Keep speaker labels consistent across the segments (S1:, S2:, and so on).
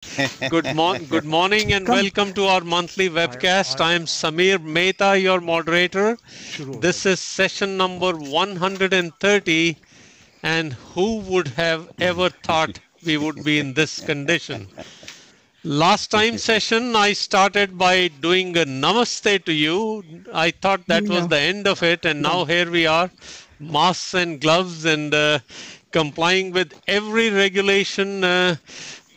S1: Good, mo- good morning and welcome to our monthly webcast. I am Samir Mehta, your moderator. This is session number 130, and who would have ever thought we would be in this condition? Last time session, I started by doing a namaste to you. I thought that was the end of it, and now here we are, masks and gloves, and uh, complying with every regulation. Uh,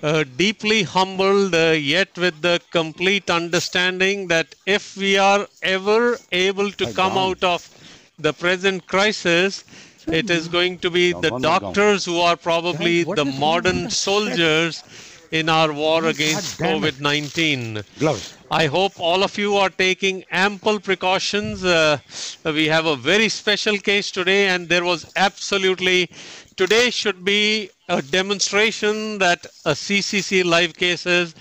S1: uh, deeply humbled, uh, yet with the complete understanding that if we are ever able to come out of the present crisis, it is going to be the doctors who are probably the modern soldiers in our war against COVID 19. I hope all of you are taking ample precautions. Uh, we have a very special case today, and there was absolutely today should be a demonstration that a CCC live cases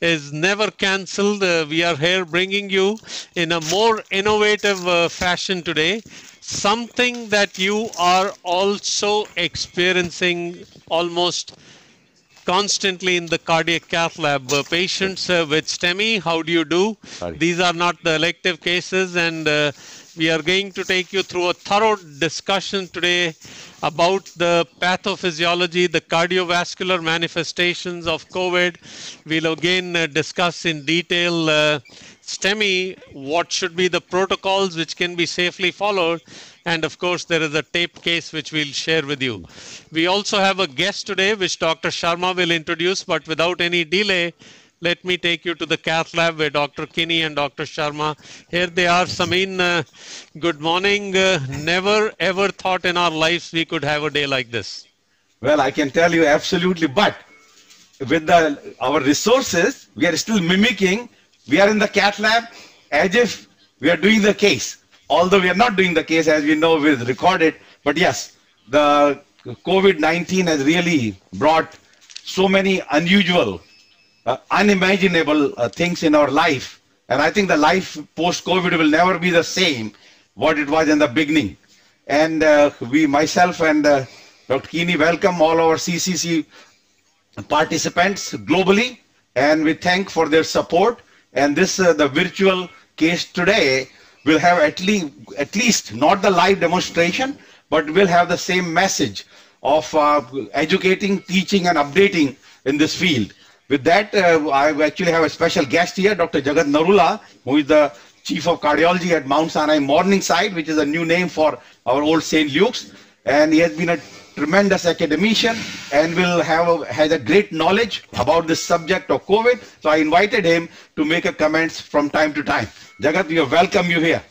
S1: is never cancelled. Uh, we are here bringing you in a more innovative uh, fashion today something that you are also experiencing almost constantly in the cardiac cath lab. Uh, patients uh, with STEMI, how do you do?
S2: Sorry.
S1: These are not the elective cases, and uh, we are going to take you through a thorough discussion today about the pathophysiology, the cardiovascular manifestations of COVID. We'll again uh, discuss in detail uh, STEMI, what should be the protocols which can be safely followed, and of course, there is a tape case which we'll share with you. We also have a guest today, which Dr. Sharma will introduce, but without any delay, let me take you to the cath lab where Dr. Kini and Dr. Sharma. Here they are. Samir, uh, good morning. Uh, never ever thought in our lives we could have a day like this.
S2: Well, I can tell you absolutely, but with the our resources, we are still mimicking. We are in the cath lab as if we are doing the case. Although we are not doing the case, as we know, with recorded. But yes, the COVID-19 has really brought so many unusual, uh, unimaginable uh, things in our life. And I think the life post-COVID will never be the same what it was in the beginning. And uh, we, myself and uh, Dr. Kini, welcome all our CCC participants globally, and we thank for their support. And this, uh, the virtual case today, will have at least, at least not the live demonstration, but will have the same message of uh, educating, teaching, and updating in this field. With that, uh, I actually have a special guest here, Dr. Jagat Narula, who is the Chief of Cardiology at Mount Sinai Morningside, which is a new name for our old St. Luke's. And he has been a tremendous academician and will have a, has a great knowledge about the subject of COVID. So I invited him to make a comments from time to time. Jagat, we welcome you here.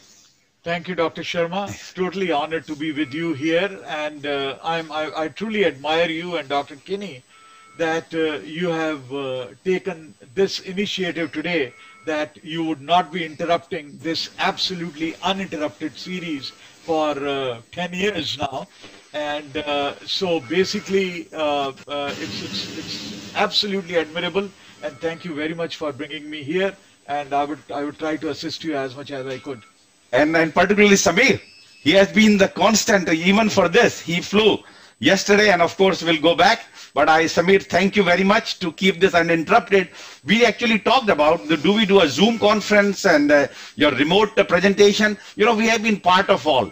S3: Thank you, Dr. Sharma. Totally honored to be with you here, and uh, I'm, I, I truly admire you and Dr. Kini that uh, you have uh, taken this initiative today that you would not be interrupting this absolutely uninterrupted series for uh, 10 years now. And uh, so basically, uh, uh, it's, it's, it's absolutely admirable. And thank you very much for bringing me here. And I would, I would try to assist you as much as I could.
S2: and, and particularly Samir. He has been the constant even for this. He flew yesterday and of course will go back. But I, Samir, thank you very much to keep this uninterrupted. We actually talked about the, do we do a Zoom conference and uh, your remote presentation? You know, we have been part of all.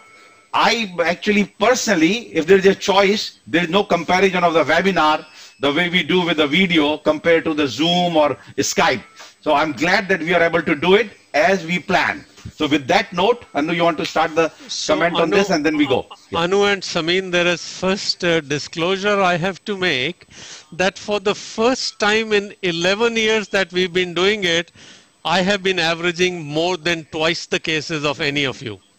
S2: I actually personally, if there is a choice, there is no comparison of the webinar, the way we do with the video compared to the Zoom or Skype. So I'm glad that we are able to do it as we plan. So with that note, Anu, you want to start the
S1: So,
S2: comment on this and then we go. Yeah.
S1: Anu and Samir, there is first uh, disclosure I have to make that for the first time in 11 years that we've been doing it, I have been averaging more than twice the cases of any of you.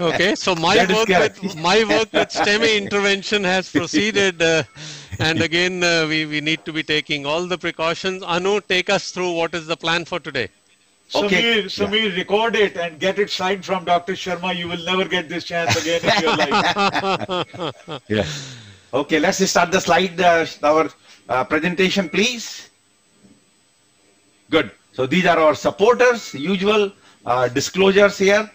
S1: Okay, so my
S2: That
S1: work with my work with STEMI intervention has proceeded, uh, and again uh, we we need to be taking all the precautions. Anu, take us through what is the plan for today.
S2: Okay.
S3: Samir, Samir, record it and get it signed from Dr. Sharma. You will never get this chance again in your life.
S2: Yeah. Okay, let's start the slide, uh, our uh, presentation, please. Good. So these are our supporters, usual uh, disclosures here.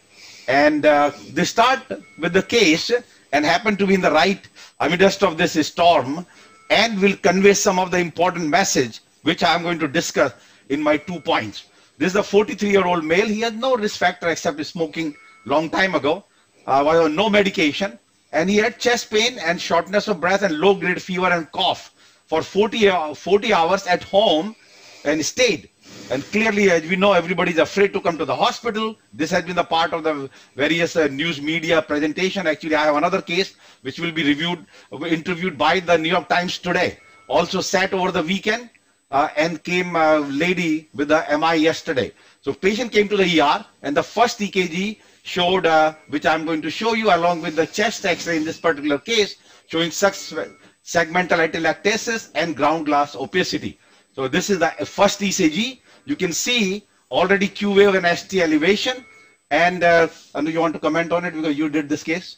S2: And uh, they start with the case and happen to be in the right amidst of this storm. and will convey some of the important message which I am going to discuss in my two points. This is a 43 year old male. He has no risk factor except smoking long time ago, uh, no medication, and he had chest pain and shortness of breath and low grade fever and cough for 40, uh, 40 hours at home and stayed. And clearly, as we know, everybody is afraid to come to the hospital. This has been the part of the various uh, news media presentation. Actually, I have another case which will be reviewed, interviewed by the New York Times today. Also sat over the weekend uh, and came a lady with the MI yesterday. So patient came to the ER and the first EKG showed, uh, which I'm going to show you along with the chest X-ray in this particular case, showing segmental atelectasis and ground glass opacity. So this is the first ECG. You can see already Q wave and ST elevation. And uh, Anu, you want to comment on it because you did this case?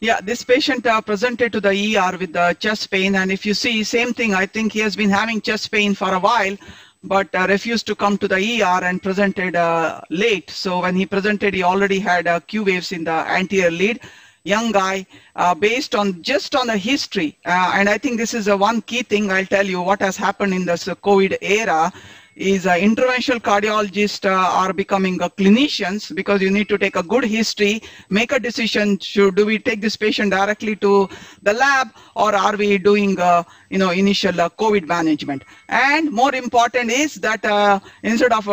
S4: Yeah, this patient uh, presented to the ER with the chest pain, and if you see, same thing. I think he has been having chest pain for a while, but uh, refused to come to the ER and presented uh, late. So when he presented, he already had uh, Q waves in the anterior lead. Young guy, uh, based on just on the history, uh, and I think this is a one key thing I'll tell you what has happened in this COVID era is uh, interventional cardiologists are becoming clinicians because you need to take a good history, make a decision, should do we take this patient directly to the lab or are we doing, uh, you know, initial uh, COVID management? And more important is that uh, instead of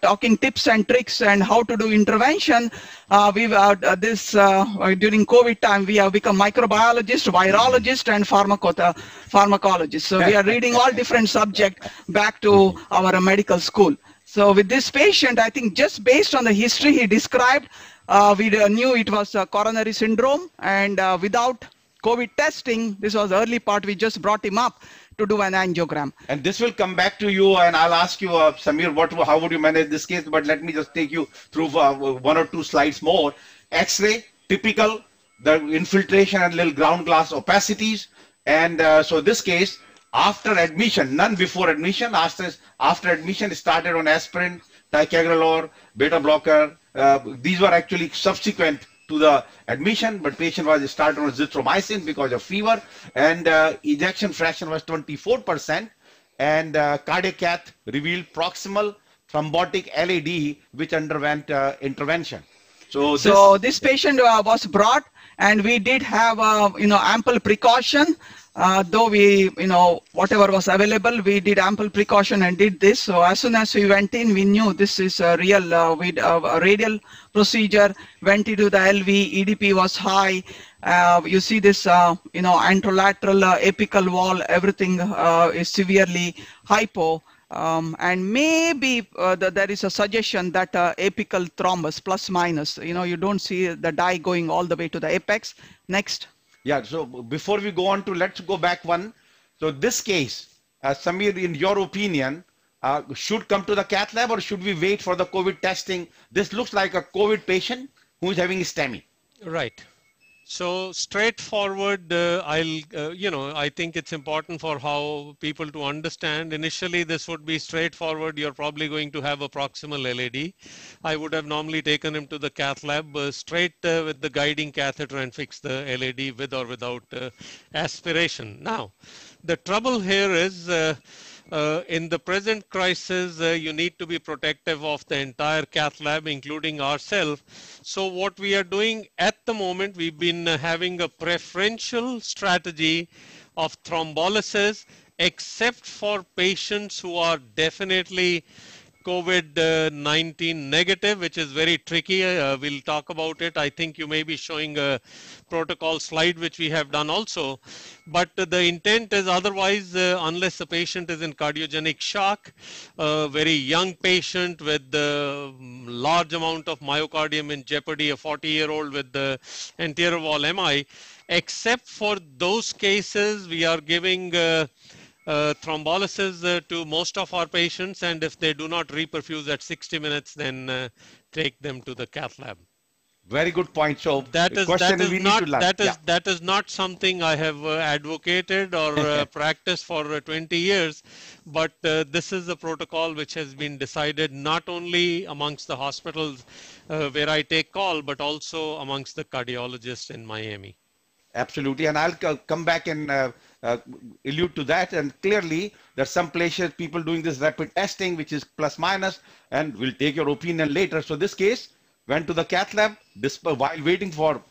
S4: talking tips and tricks and how to do intervention, Uh, we've uh, uh, this during COVID time, we have become microbiologists, virologists and pharmacologists. So we are reading all different subjects back to our medical school. So with this patient, I think just based on the history he described, uh, we knew it was coronary syndrome and uh, without COVID testing, this was early part, we just brought him up to do an angiogram.
S2: And this will come back to you and I'll ask you, uh, Samir, what, how would you manage this case? But let me just take you through uh, one or two slides more. X-ray, typical, the infiltration and little ground glass opacities. And uh, so this case, after admission, none before admission. After, after admission, started on aspirin, ticagrelor, beta blocker. Uh, these were actually subsequent to the admission, but patient was started on azithromycin because of fever, and uh, ejection fraction was 24%, and uh, cardiac cath revealed proximal thrombotic LAD, which underwent uh, intervention.
S4: So, this, so this patient uh, was brought, and we did have, uh, you know, ample precaution uh, though we, you know, whatever was available, we did ample precaution and did this. So as soon as we went in, we knew this is a real uh, we, uh, radial procedure, went into the LV, EDP was high. Uh, you see this, uh, you know, anterolateral uh, apical wall, everything is severely hypo. Um, and maybe the, there is a suggestion that apical thrombus plus minus, you know, you don't see the dye going all the way to the apex. Next.
S2: Yeah, so before we go on to, let's go back one. So this case, uh, Samir, in your opinion, uh, should come to the cath lab or should we wait for the COVID testing? This looks like a COVID patient who is having STEMI.
S1: Right. So straightforward, uh, I'll, uh, you know, I think it's important for how people to understand. Initially, this would be straightforward. You're probably going to have a proximal LAD. I would have normally taken him to the cath lab uh, straight uh, with the guiding catheter and fixed the LAD with or without uh, aspiration. Now, the trouble here is uh, in the present crisis, uh, you need to be protective of the entire cath lab, including ourselves. So what we are doing at the moment, we've been uh, having a preferential strategy of thrombolysis, except for patients who are definitely COVID-19 negative, which is very tricky. Uh, we'll talk about it. I think you may be showing a protocol slide, which we have done also. But the intent is otherwise, uh, unless the patient is in cardiogenic shock, a very young patient with a large amount of myocardium in jeopardy, a 40-year-old with the anterior wall MI, except for those cases, we are giving uh, uh, thrombolysis uh, to most of our patients, and if they do not reperfuse at 60 minutes, then uh, take them to the cath lab.
S2: Very good point. So
S1: that is that is not that is yeah. that is not something I have uh, advocated or uh, practiced for uh, 20 years, but this is a protocol which has been decided not only amongst the hospitals where I take call, but also amongst the cardiologists in Miami.
S2: Absolutely, and I'll come back and uh, allude to that. And clearly, there's some places people doing this rapid testing, which is plus minus, and we'll take your opinion later. So this case went to the cath lab while waiting for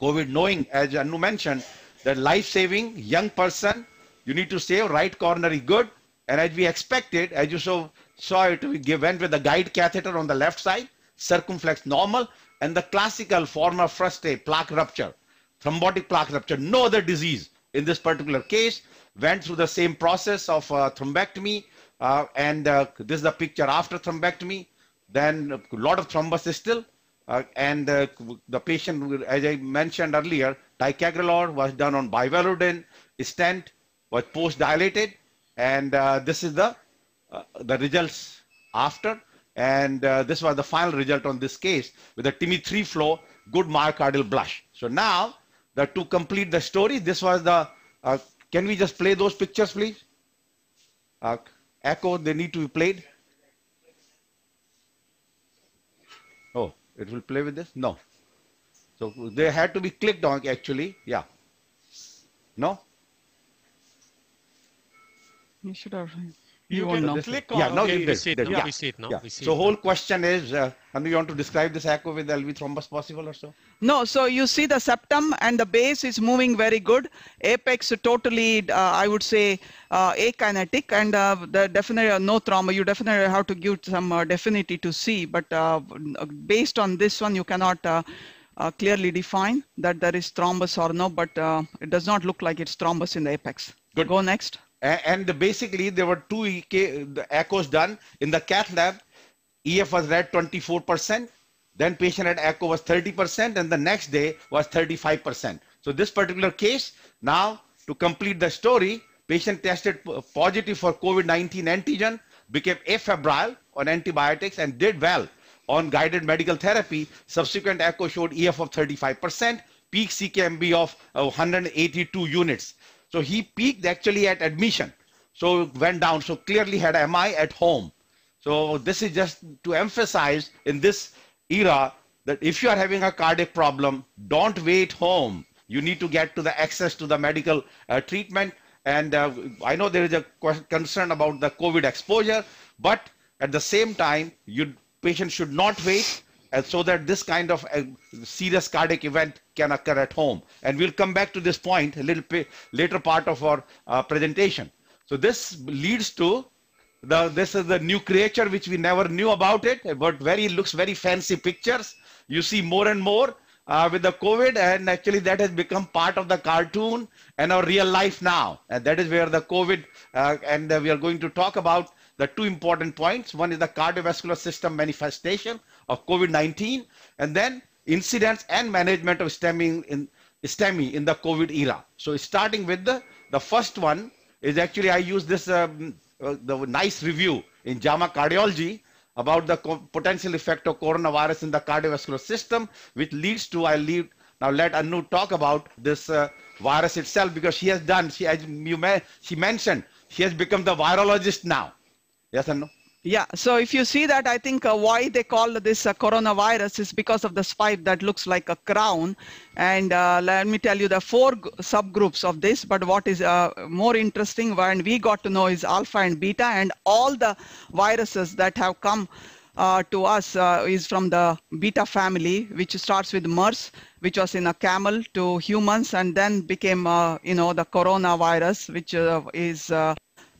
S2: COVID, knowing, as Anu mentioned, that life-saving young person, you need to save right coronary good. And as we expected, as you saw, saw it, we went with the guide catheter on the left side, circumflex normal, and the classical form former frustrate plaque rupture, thrombotic plaque rupture, no other disease in this particular case, went through the same process of uh, thrombectomy, uh, and uh, this is the picture after thrombectomy. Then a lot of thrombosis still, uh, and uh, the patient, as I mentioned earlier, ticagrelor was done on bivalirudin, stent was post-dilated, and uh, this is the the results after. And this was the final result on this case with a TIMI 3 flow, good myocardial blush. So now that to complete the story, this was the, uh, can we just play those pictures, please? Uh, echo, they need to be played. Oh, it will play with this? No. So they had to be clicked on actually. Yeah. No?
S4: You should have.
S3: You,
S4: won't
S3: can
S4: know.
S3: click on.
S2: Yeah, now
S1: Okay,
S2: you
S1: we
S2: did.
S1: see it now,
S2: yeah.
S1: we see it now,
S2: Yeah.
S1: we see
S2: so
S1: it
S2: whole
S1: now.
S2: question is, uh, and you want to describe this echo with LV thrombus possible or so?
S4: No, so you see the septum and the base is moving very good. Apex totally, uh, I would say, uh, akinetic, and uh, the definitely uh, no trauma. You definitely have to give some uh, definity to see, but uh, based on this one, you cannot uh, uh, clearly define that there is thrombus or no. But uh, it does not look like it's thrombus in the apex.
S2: Good.
S4: Go next.
S2: And basically there were two EK, echoes done. In the cath lab ef was read 24% then patient had echo was 30% and the next day was 35% so this particular case now to complete the story patient tested positive for covid-19 antigen became afebrile on antibiotics and did well on guided medical therapy. Subsequent echo showed ef of 35% peak ckmb of uh, 182 units so he peaked actually at admission. So went down. So clearly had MI at home. So this is just to emphasize in this era that if you are having a cardiac problem, don't wait home. You need to get to the access to the medical uh, treatment. And uh, I know there is a concern about the COVID exposure, but at the same time, you patient should not wait and so that this kind of uh, serious cardiac event can occur at home. And we'll come back to this point a little bit later part of our uh, presentation. So this leads to the this is the new creature which we never knew about it, but very looks very fancy pictures. You see more and more uh, with the COVID, and actually that has become part of the cartoon and our real life now. And that is where the COVID, uh, and we are going to talk about the two important points. One is the cardiovascular system manifestation of COVID-19, and then incidence and management of stemming in STEMI in the COVID era. So starting with the the first one is actually I use this um, uh, the nice review in JAMA Cardiology about the potential effect of coronavirus in the cardiovascular system, which leads to I leave now let Anu talk about this uh, virus itself because she has done she as you may she mentioned she has become the virologist now. Yes, Anu.
S4: Yeah, so if you see that, I think uh, why they call this uh, coronavirus is because of the spike that looks like a crown. And uh, let me tell you the four subgroups of this. But what is uh, more interesting, when we got to know, is alpha and beta, and all the viruses that have come uh, to us uh, is from the beta family, which starts with MERS, which was in a camel to humans, and then became, you know, the coronavirus, which is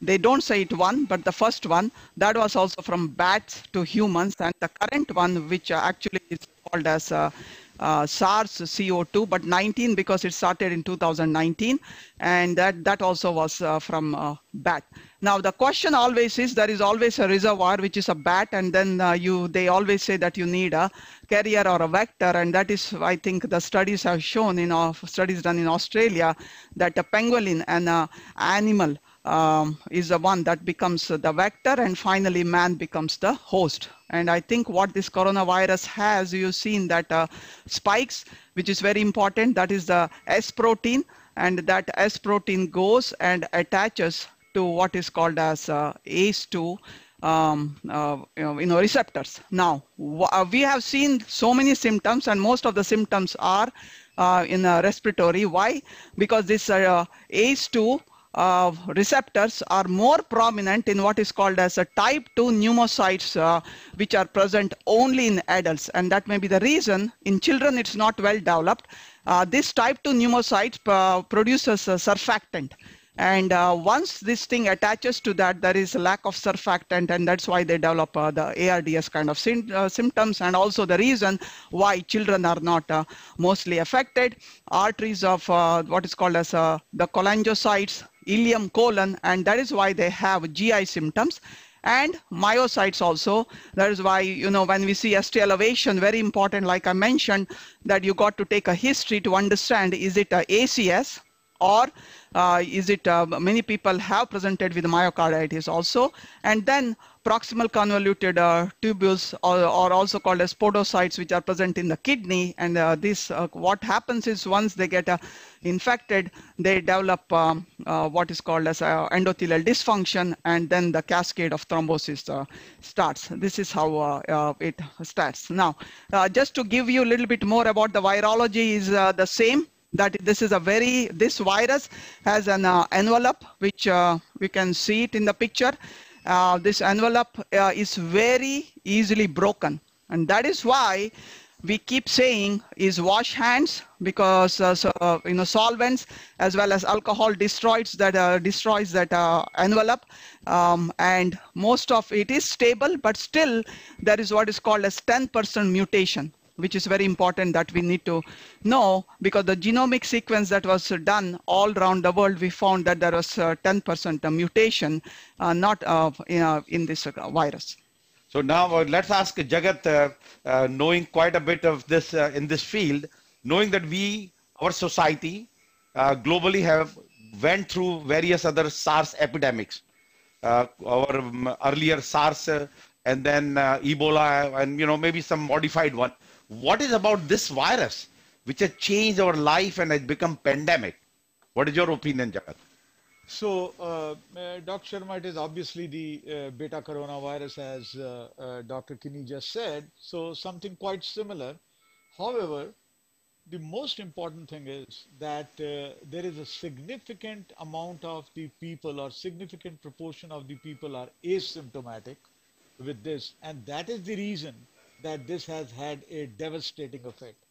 S4: they don't say it one, but the first one, that was also from bats to humans. And the current one, which uh, actually is called as uh, uh, SARS-CoV-2, but 19 because it started in 2019. And that, that also was uh, from uh, bat. Now, the question always is, there is always a reservoir, which is a bat. And then uh, you, they always say that you need a carrier or a vector. And that is, I think the studies have shown in studies done in Australia that a pangolin and an animal um, is the one that becomes the vector and finally man becomes the host and i think what this coronavirus has you've seen that uh, spikes which is very important that is the s protein and that s protein goes and attaches to what is called as uh, ace2 um, uh, you, know, receptors now uh, we have seen so many symptoms and most of the symptoms are uh, in uh, respiratory. Why? Because this uh, ACE2 uh, receptors are more prominent in what is called as a type 2 pneumocytes uh, which are present only in adults. And that may be the reason in children it's not well developed. Uh, this type 2 pneumocytes uh, produces a surfactant and uh, once this thing attaches to that there is a lack of surfactant and that's why they develop uh, the ARDS kind of symptoms and also the reason why children are not mostly affected. Arteries of what is called as the cholangiocytes ileum colon and that is why they have GI symptoms. And myocytes also. That is why you know when we see ST elevation very important like I mentioned that you got to take a history to understand is it a ACS or uh, is it uh, many people have presented with myocarditis also. And then proximal convoluted uh, tubules are, are, also called as podocytes which are present in the kidney. And uh, this uh, what happens is once they get uh, infected they develop um, what is called as endothelial dysfunction and then the cascade of thrombosis starts. This is how it starts. Now just to give you a little bit more about the virology is the same that this is a very this virus has an uh, envelope which uh, we can see it in the picture. Uh, this envelope uh, is very easily broken. And that is why we keep saying is wash hands because uh, so, uh, you know solvents as well as alcohol destroys that destroys that envelope. Um, and most of it is stable but still there is what is called as 10% mutation which is very important that we need to know because the genomic sequence that was done all around the world, we found that there was 10% uh, mutation, uh, not uh, in, in, this virus.
S2: So now let's ask Jagat, knowing quite a bit of this in this field, knowing that we, our society, globally have went through various other SARS epidemics. Uh, our um, earlier SARS uh, and then uh, Ebola and you know maybe some modified one what is about this virus which has changed our life and has become pandemic? What is your opinion, Jagat?
S3: So, uh, uh, Dr. Sharma, it is obviously the uh, beta coronavirus, as uh, uh, Dr. Kini just said. So, something quite similar. However, the most important thing is that there is a significant amount of the people or significant proportion of the people are asymptomatic with this. And that is the reason that this has had a devastating effect.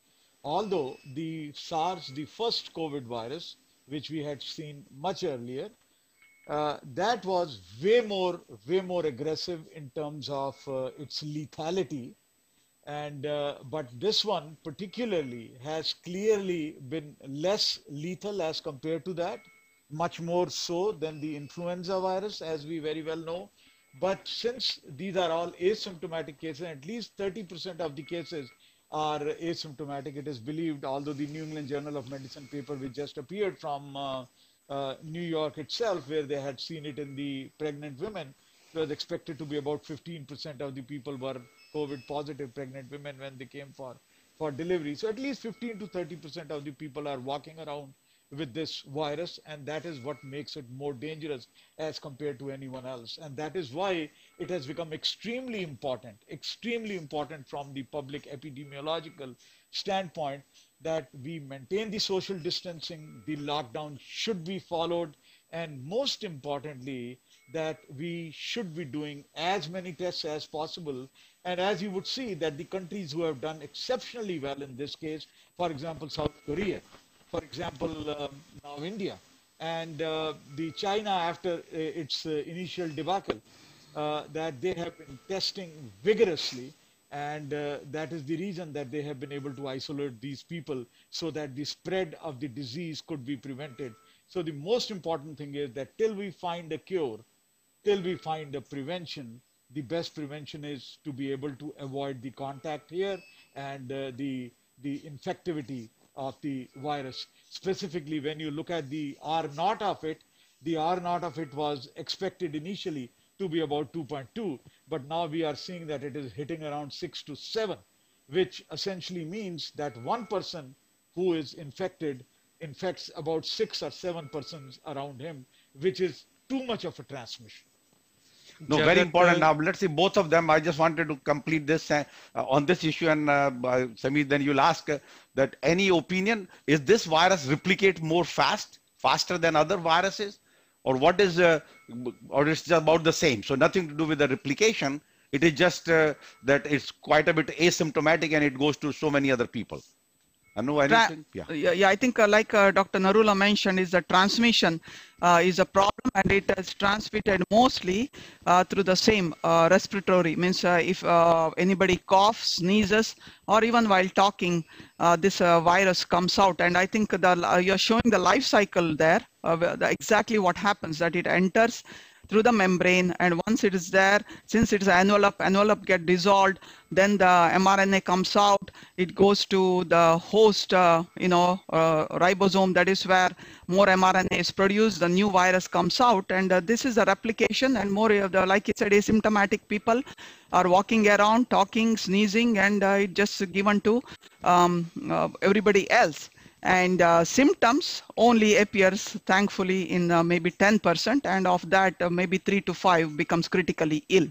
S3: Although the SARS, the first COVID virus, which we had seen much earlier, uh, that was way more, way more aggressive in terms of uh, its lethality. And uh, but this one particularly has clearly been less lethal as compared to that, much more so than the influenza virus, as we very well know. But since these are all asymptomatic cases, at least 30% of the cases are asymptomatic. It is believed, although the New England Journal of Medicine paper, which just appeared from uh, uh, New York itself, where they had seen it in the pregnant women, it was expected to be about 15% of the people were COVID positive pregnant women when they came for, for delivery. So at least 15 to 30% of the people are walking around with this virus and that is what makes it more dangerous as compared to anyone else. And that is why it has become extremely important extremely important from the public epidemiological standpoint that we maintain the social distancing the lockdown should be followed and most importantly that we should be doing as many tests as possible. And as you would see that the countries who have done exceptionally well in this case for example south korea for example, um, now India and uh, the China after uh, its uh, initial debacle, uh, that they have been testing vigorously and uh, that is the reason that they have been able to isolate these people so that the spread of the disease could be prevented. So the most important thing is that till we find a cure, till we find a prevention, the best prevention is to be able to avoid the contact here and uh, the the infectivity of the virus. Specifically, when you look at the R naught of it, the R naught of it was expected initially to be about 2.2, but now we are seeing that it is hitting around 6 to 7, which essentially means that one person who is infected infects about 6 or 7 persons around him, which is too much of a transmission.
S2: No, very important.
S1: uh,
S2: Now, let's see both of them. I just wanted to complete this uh, uh, on this issue. And uh, uh, Samir, then you'll ask uh, that any opinion, is this virus replicate more fast, faster than other viruses? Or what is, uh, or it's just about the same? So nothing to do with the replication. It is just uh, that it's quite a bit asymptomatic and it goes to so many other people. I anything? Yeah.
S4: yeah, yeah, I think uh, like uh, Dr. Narula mentioned, is the transmission uh, is a problem and it is transmitted mostly uh, through the same uh, respiratory. Means uh, if uh, anybody coughs, sneezes, or even while talking, uh, this uh, virus comes out. And I think the, uh, you're showing the life cycle there, uh, the, exactly what happens, that it enters through the membrane and once it is there since it is envelope envelope get dissolved then the mrna comes out. It goes to the host uh, you know uh, ribosome that is where more mrna is produced the new virus comes out and uh, this is a replication and more of the like it said asymptomatic people are walking around talking sneezing and uh, it just given to um, uh, everybody else and uh, symptoms only appears thankfully in uh, maybe 10% and of that uh, maybe 3 to 5 becomes critically ill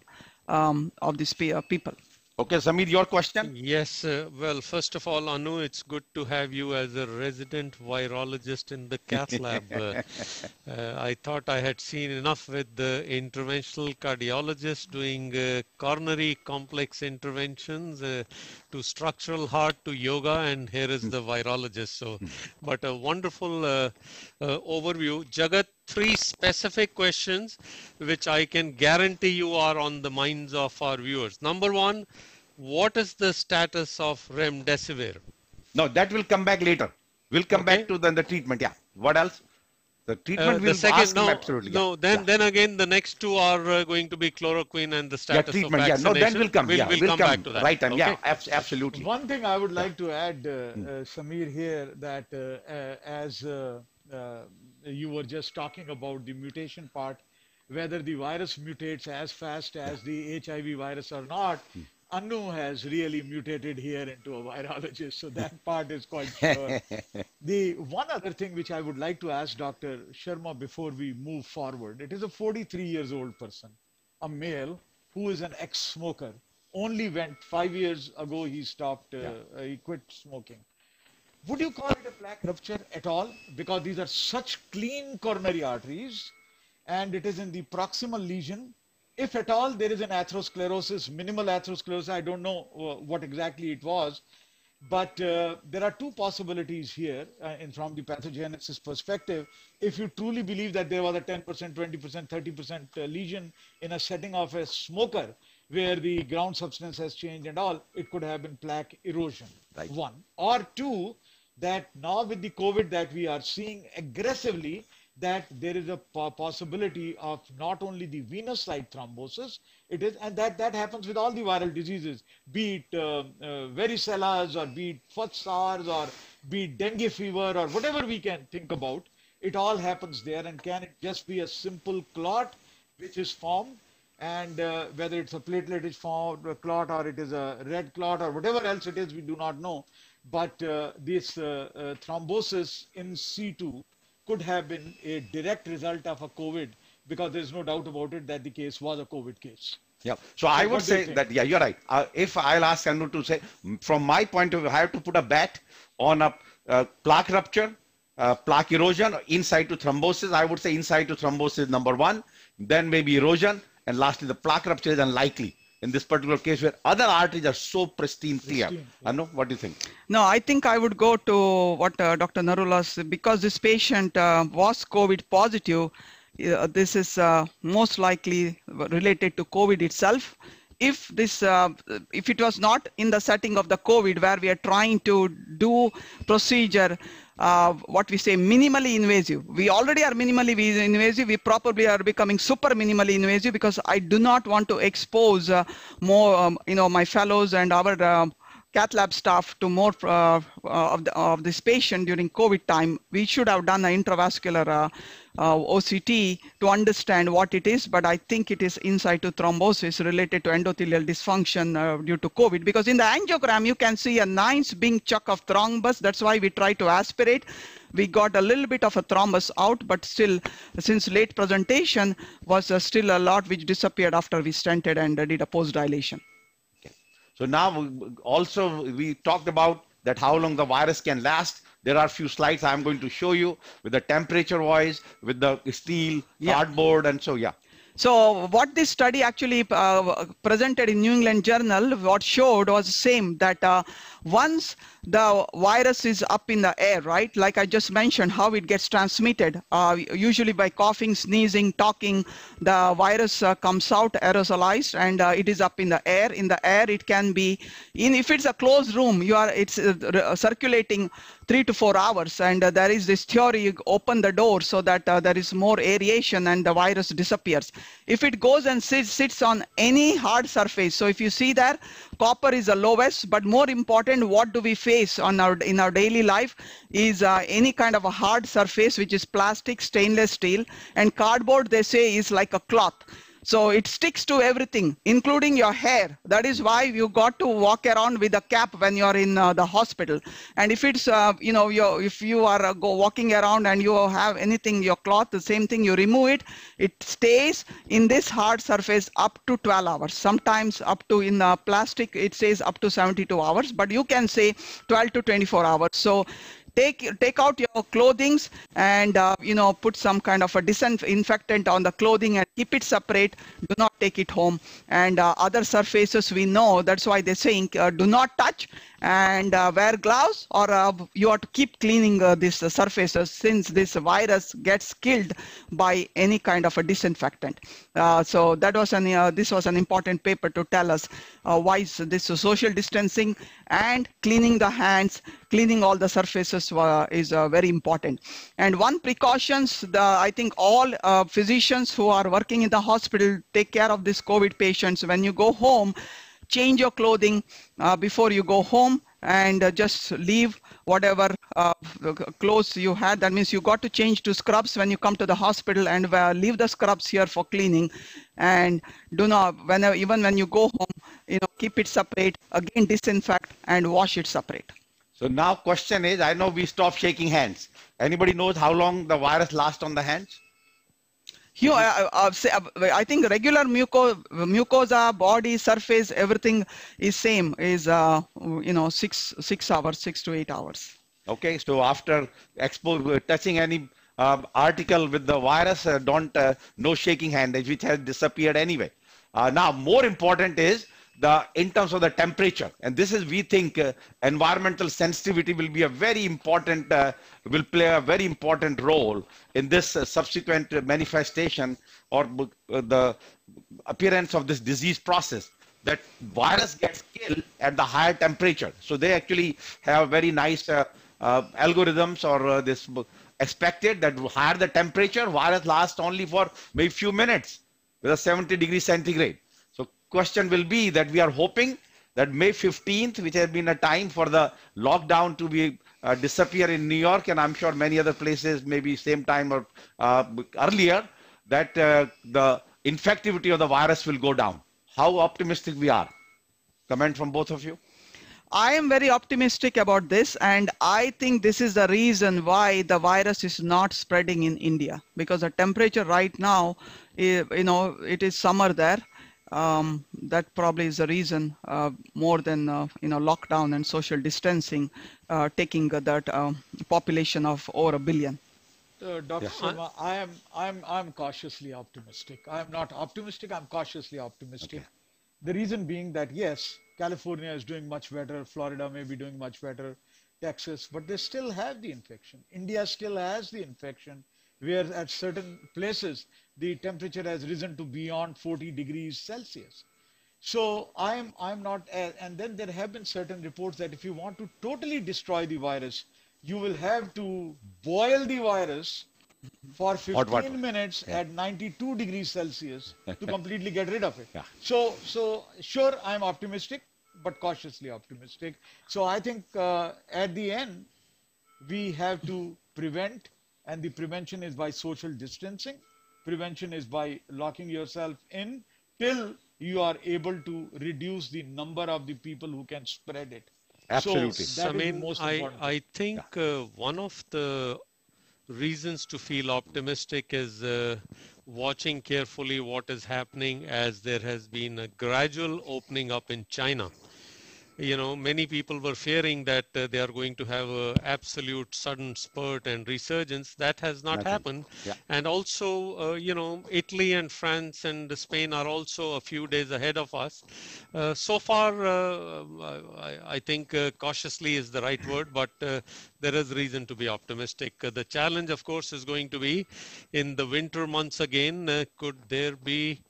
S4: um, of these uh, people
S2: Okay, Samir, your question?
S1: Yes, uh, well, first of all, Anu, it's good to have you as a resident virologist in the cath lab. Uh, uh, I thought I had seen enough with the interventional cardiologist doing uh, coronary complex interventions uh, to structural heart to yoga, and here is the virologist. So, but a wonderful uh, uh, overview. Jagat, three specific questions which I can guarantee you are on the minds of our viewers. Number one, what is the status of remdesivir?
S2: No, that will come back later. We'll come
S1: Okay.
S2: back to the, the treatment. Yeah. What else? The
S1: Uh,
S2: treatment
S1: the
S2: will
S1: second,
S2: ask him
S1: no,
S2: absolutely.
S1: no.
S2: yeah.
S1: Then,
S2: yeah.
S1: then again, the next two are uh, going to be chloroquine and the status
S2: yeah,
S1: status
S2: treatment.
S1: of
S2: Yeah, no,
S1: vaccination.
S2: then will come.
S1: We'll,
S2: yeah,
S1: we'll
S2: will
S1: come,
S2: come.
S1: back to that.
S2: Right time. Yeah,
S1: okay?
S2: abs- absolutely.
S3: One thing I would like to add, uh, uh, Samir, here that uh, uh, as uh, uh, you were just talking about the mutation part, whether the virus mutates as fast as the HIV virus or not, Anu has really mutated here into a virologist, so that part is quite sure. the one other thing which I would like to ask Dr. Sharma before we move forward, it is a 43 years old person, a male who is an ex-smoker. Only went five years ago he stopped, uh, uh, he quit smoking. Would you call it a plaque rupture at all? Because these are such clean coronary arteries and it is in the proximal lesion. If at all there is an atherosclerosis, minimal atherosclerosis, I don't know uh, what exactly it was, but uh, there are two possibilities here uh, in from the pathogenesis perspective. If you truly believe that there was a 10%, 20%, 30% uh, lesion in a setting of a smoker where the ground substance has changed and all, it could have been plaque erosion.
S2: Right.
S3: One. Or two, that now with the COVID that we are seeing aggressively, that there is a possibility of not only the venous side thrombosis, it is, and that, that happens with all the viral diseases, be it uh, uh, varicella or be it foot SARS or be it dengue fever or whatever we can think about, it all happens there. And can it just be a simple clot which is formed? And uh, whether it's a platelet is formed, a clot, or it is a red clot, or whatever else it is, we do not know. But uh, this uh, uh, thrombosis in situ could have been a direct result of a COVID because there's no doubt about it that the case was a COVID case.
S2: Yeah. So I would say that, yeah, you're right. Uh, if I'll ask Anu to say, from my point of view, I have to put a bet on a uh, plaque rupture, uh, plaque erosion, or in situ thrombosis. I would say in situ thrombosis number one, then maybe erosion, and lastly the plaque rupture is unlikely in this particular case where other arteries are so pristine clear.
S3: Pristine,
S2: Anu, what do you think?
S4: No, I think I would go to what uh, Dr. Narula said because this patient uh, was COVID positive. Uh, this is uh, most likely related to COVID itself. If this, uh, if it was not in the setting of the COVID where we are trying to do procedure, uh, what we say minimally invasive. We already are minimally invasive. We probably are becoming super minimally invasive because I do not want to expose uh, more, um, you know, my fellows and our uh, cath lab staff to more uh, of, the, of this patient during COVID time, we should have done an intravascular uh, uh, OCT to understand what it is, but I think it is in situ thrombosis related to endothelial dysfunction uh, due to COVID. Because in the angiogram, you can see a nice big chunk of thrombus. That's why we try to aspirate. We got a little bit of a thrombus out, but still, since late presentation, was uh, still a lot which disappeared after we stented and did a post dilation.
S2: So now also we talked about that how long the virus can last. There are a few slides I'm going to show you with the temperature wise, with the steel,
S4: Yeah.
S2: cardboard, and so yeah.
S4: So what this study actually uh, presented in New England Journal, what showed was the same that uh, once the virus is up in the air, right? Like I just mentioned, how it gets transmitted, uh, usually by coughing, sneezing, talking, the virus uh, comes out aerosolized and uh, it is up in the air. In the air, it can be in if it's a closed room, you are it's uh, circulating three to four hours, and uh, there is this theory: you open the door so that uh, there is more aeration and the virus disappears. If it goes and sits, sits on any hard surface, so if you see there, copper is the lowest, but more important, what do we face on our in our daily life is uh, any kind of a hard surface, which is plastic, stainless steel, and cardboard. They say is like a cloth. So it sticks to everything, including your hair. That is why you got to walk around with a cap when you're in uh, the hospital. And if it's, uh, you know, you if you are uh, go walking around and you have anything, your cloth, the same thing, you remove it, it stays in this hard surface up to 12 hours. Sometimes up to in uh, plastic, it says up to 72 hours, but you can say 12 to 24 hours. So take take out your clothings and uh, you know put some kind of a disinfectant on the clothing and keep it separate. Do not take it home. And uh, other surfaces we know that's why they're saying uh, do not touch and uh, wear gloves or uh, you have to keep cleaning uh, these surfaces since this virus gets killed by any kind of a disinfectant. So that was an this was an important paper to tell us why is this social distancing and cleaning the hands cleaning all the surfaces is uh, very important. And one precautions the i think all uh, physicians who are working in the hospital take care of these covid patients. When you go home change your clothing uh, before you go home and uh, just leave whatever uh, clothes you had. That means you got to change to scrubs when you come to the hospital and uh, leave the scrubs here for cleaning. And do not whenever even when you go home you know keep it separate again disinfect and wash it separate
S2: So now question is, I know we stop shaking hands. Anybody knows how long the virus lasts on the hands?
S4: You, uh, uh, uh, I think regular muco, mucosa, body surface, everything is same. Is uh, you know six six hours, six to eight hours.
S2: Okay, so after expo touching any uh, article with the virus, uh, don't uh, no shaking hand, which has disappeared anyway. Uh, now, more important is the in terms of the temperature, and this is we think uh, environmental sensitivity will be a very important uh, will play a very important role in this uh, subsequent manifestation or uh, the appearance of this disease process that virus gets killed at the higher temperature. So they actually have very nice uh, uh, algorithms or this expected that higher the temperature, virus lasts only for maybe few minutes with a 70 degree centigrade. Question will be that we are hoping that May 15th, which has been a time for the lockdown to be uh, disappear in New York, and I'm sure many other places, maybe same time or uh, earlier, that uh, the infectivity of the virus will go down. How optimistic we are? Comment from both of you.
S4: I am very optimistic about this, and I think this is the reason why the virus is not spreading in India because the temperature right now, you know, it is summer there. Um, that probably is the reason uh, more than uh, you know lockdown and social distancing, uh, taking uh, that uh, population of over a billion.
S3: Uh, Dr. Sharma, I am I'm I'm cautiously optimistic. I am not optimistic. I'm cautiously optimistic. The reason being that yes, California is doing much better. Florida may be doing much better. Texas, but they still have the infection. India still has the infection, where at certain places the temperature has risen to beyond 40 degrees Celsius. So I'm I'm not, and then there have been certain reports that if you want to totally destroy the virus, you will have to boil the virus for
S2: Hot water.
S3: 15 minutes at 92 degrees Celsius to completely get rid of it.
S2: Yeah.
S3: So so sure, I'm optimistic. but cautiously optimistic. So I think uh, at the end, we have to prevent, and the prevention is by social distancing. Prevention is by locking yourself in till you are able to reduce the number of the people who can spread it.
S2: Absolutely.
S3: So that is the
S1: Samir,
S3: most
S1: I,
S3: important.
S1: I think uh, one of the reasons to feel optimistic is uh, watching carefully what is happening as there has been a gradual opening up in China. You know, many people were fearing that uh, they are going to have an absolute sudden spurt and resurgence. That has not
S2: Nothing.
S1: happened.
S2: Yeah.
S1: And also, uh, you know, Italy and France and Spain are also a few days ahead of us. Uh, so far, uh, I, I think uh, cautiously is the right word, but uh, there is reason to be optimistic. Uh, the challenge, of course, is going to be in the winter months again. Uh, could there be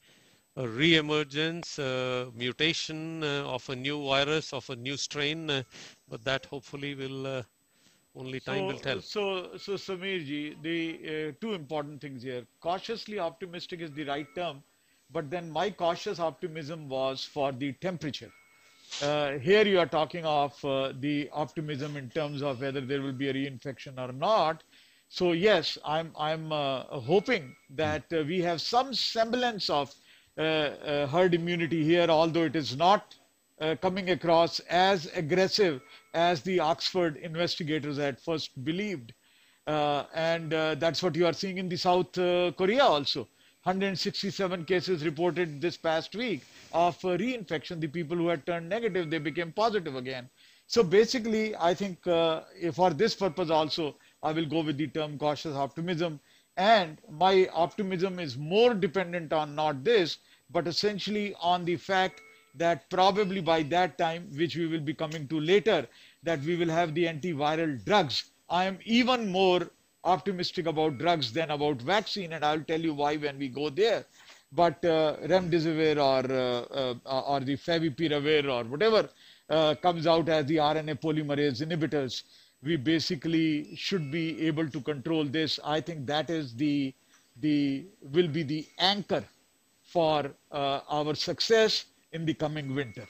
S1: re-emergence, uh, mutation uh, of a new virus, of a new strain? Uh, but that hopefully will uh, only time will tell.
S3: So, so Samir ji, the uh, two important things here. Cautiously optimistic is the right term, but then my cautious optimism was for the temperature. Uh, here you are talking of uh, the optimism in terms of whether there will be a reinfection or not. So yes, I'm I'm uh, hoping that uh, we have some semblance of herd immunity here, although it is not uh, coming across as aggressive as the Oxford investigators at first believed. Uh, and uh, that's what you are seeing in the South uh, Korea also. 167 cases reported this past week of uh, reinfection. The people who had turned negative, they became positive again. So basically, I think uh, for this purpose also, I will go with the term cautious optimism. And my optimism is more dependent on not this, but essentially on the fact that probably by that time, which we will be coming to later, that we will have the antiviral drugs. I am even more optimistic about drugs than about vaccine, and I'll tell you why when we go there. But uh, remdesivir or uh, uh, or the favipiravir or whatever uh, comes out as the RNA polymerase inhibitors, we basically should be able to control this. I think that is the the will be the anchor for uh, our success in the coming winter.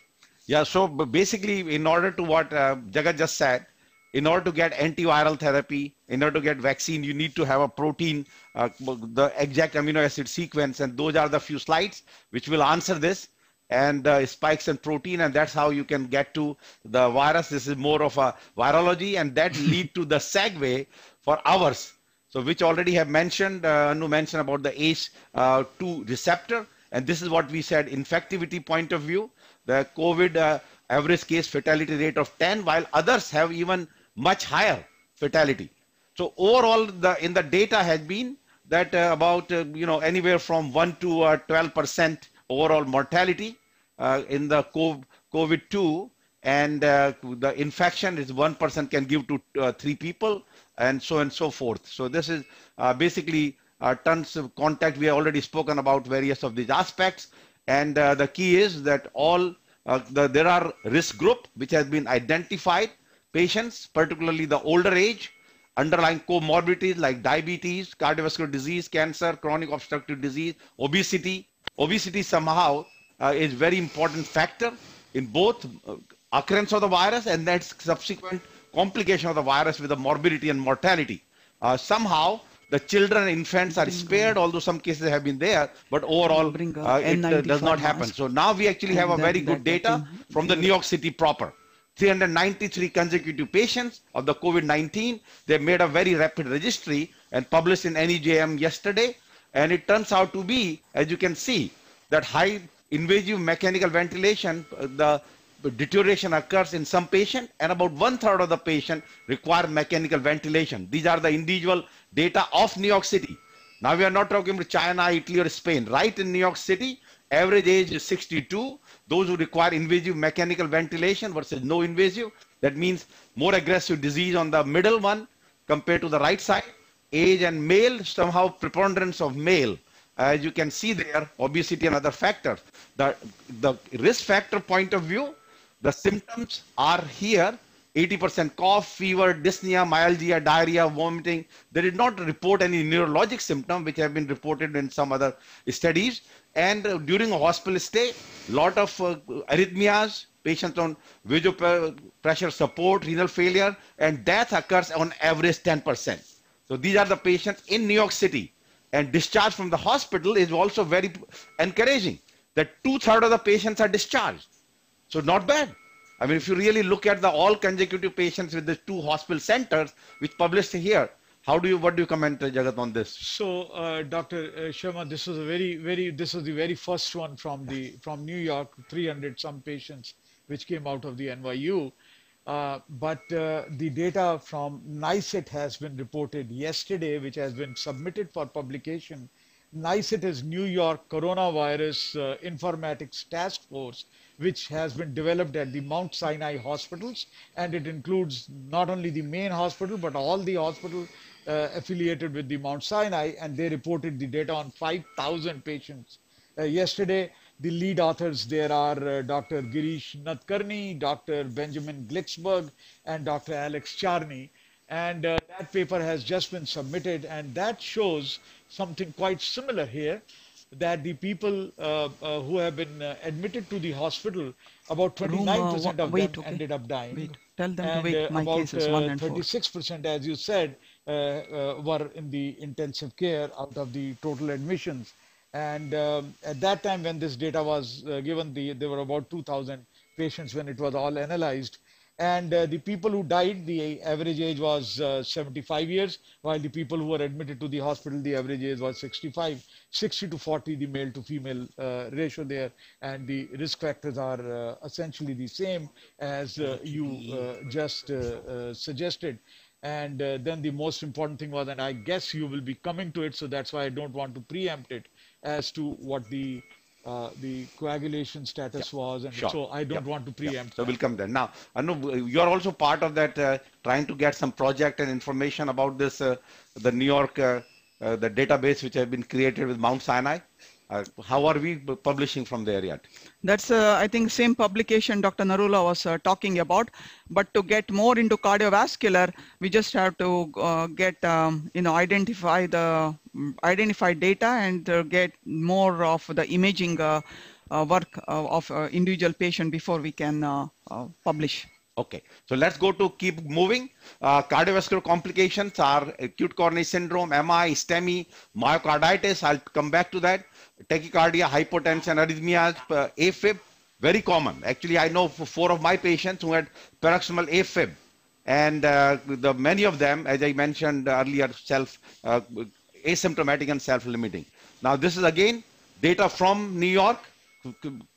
S2: Yeah, so basically, in order to what uh, Jagat just said, in order to get antiviral therapy, in order to get vaccine, you need to have a protein, uh, the exact amino acid sequence, and those are the few slides which will answer this and uh, spikes in protein, and that's how you can get to the virus. This is more of a virology, and that lead to the segue for ours. So, which already have mentioned, uh, Anu mentioned about the ACE2 receptor, and this is what we said, infectivity point of view, the COVID uh, average case fatality rate of 10, while others have even much higher fatality. So overall, the in the data has been that uh, about uh, you know anywhere from one to uh, 12 percent overall mortality uh, in the COVID 2, and uh, the infection is one person can give to uh, three people, and so and so forth. So this is uh, basically uh, tons of contact. We have already spoken about various of these aspects, and uh, the key is that all uh, the, there are risk group which has been identified patients, particularly the older age, underlying comorbidities like diabetes, cardiovascular disease, cancer, chronic obstructive disease, obesity. Obesity somehow uh, is very important factor in both occurrence of the virus and that subsequent complication of the virus with the morbidity and mortality. Uh, somehow the children and infants are spared, although some cases have been there, but overall uh, it uh, does not happen. So now we actually have a very good data from the New York City proper. 393 consecutive patients of the COVID-19. They made a very rapid registry and published in NEJM yesterday. And it turns out to be, as you can see, that high invasive mechanical ventilation, uh, the deterioration occurs in some patient and about one third of the patient require mechanical ventilation. These are the individual data of New York City. Now we are not talking about China, Italy or Spain. Right in New York City, average age is 62. Those who require invasive mechanical ventilation versus no invasive, that means more aggressive disease on the middle one compared to the right side. Age and male, somehow preponderance of male. As you can see there, obesity and other factors. The, the risk factor point of view, the symptoms are here 80% cough, fever, dyspnea, myalgia, diarrhea, vomiting. They did not report any neurologic symptom, which have been reported in some other studies. And uh, during a hospital stay, lot of uh, arrhythmias, patients on pressure support, renal failure, and death occurs on average 10%. So these are the patients in New York City. And discharge from the hospital is also very encouraging that two-thirds of the patients are discharged. So not bad. I mean, if you really look at the all consecutive patients with the two hospital centers, which published here, how do you, what do you comment, Jagat, on this?
S3: So, uh, Dr. Uh, Sharma, this was a very, very, this was the very first one from the, from New York, 300 some patients, which came out of the NYU. Uh, but uh, the data from NICET has been reported yesterday, which has been submitted for publication. NICET is New York Coronavirus uh, Informatics Task Force, which has been developed at the Mount Sinai hospitals, and it includes not only the main hospital, but all the hospitals uh, affiliated with the Mount Sinai, and they reported the data on 5,000 patients. Uh, yesterday, the lead authors there are uh, Dr. Girish Nadkarni, Dr. Benjamin Glicksberg, and Dr. Alex Charney. And uh, that paper has just been submitted, and that shows something quite similar here that the people uh, uh, who have been uh, admitted to the hospital, about 29% uh, of wait, them okay. ended up dying.
S4: Wait. Tell them and, to wait. My
S3: about,
S4: cases, one and
S3: 36%, as you said, were in the intensive care out of the total admissions. And um, at that time, when this data was uh, given, the, there were about 2,000 patients when it was all analyzed. And uh, the people who died, the average age was uh, 75 years, while the people who were admitted to the hospital, the average age was 65. 60 to 40, the male to female uh, ratio there, and the risk factors are uh, essentially the same as uh, you just suggested. And then the most important thing was, and I guess you will be coming to it, so that's why I don't want to preempt it, as to what the uh, the coagulation status yeah, was, and sure. so I don't yeah, want to preempt.
S2: Yeah. So we'll come there now. Anu, you are also part of that, uh, trying to get some project and information about this, uh, the New York, uh, uh, the database which have been created with Mount Sinai. Uh, how are we publishing from there yet?
S4: That's, uh, I think, same publication Dr. Narula was uh, talking about. But to get more into cardiovascular, we just have to uh, get, um, you know, identify the identify data and uh, get more of the imaging uh, work of individual patient before we can publish.
S2: Okay, so let's go to keep moving. Uh, cardiovascular complications are acute coronary syndrome, MI, STEMI, myocarditis. I'll come back to that tachycardia, hypotension, arrhythmias, uh, AFib, very common. Actually, I know four of my patients who had paroxysmal AFib. And uh, the many of them, as I mentioned earlier, self uh, asymptomatic and self-limiting. Now, this is again data from New York.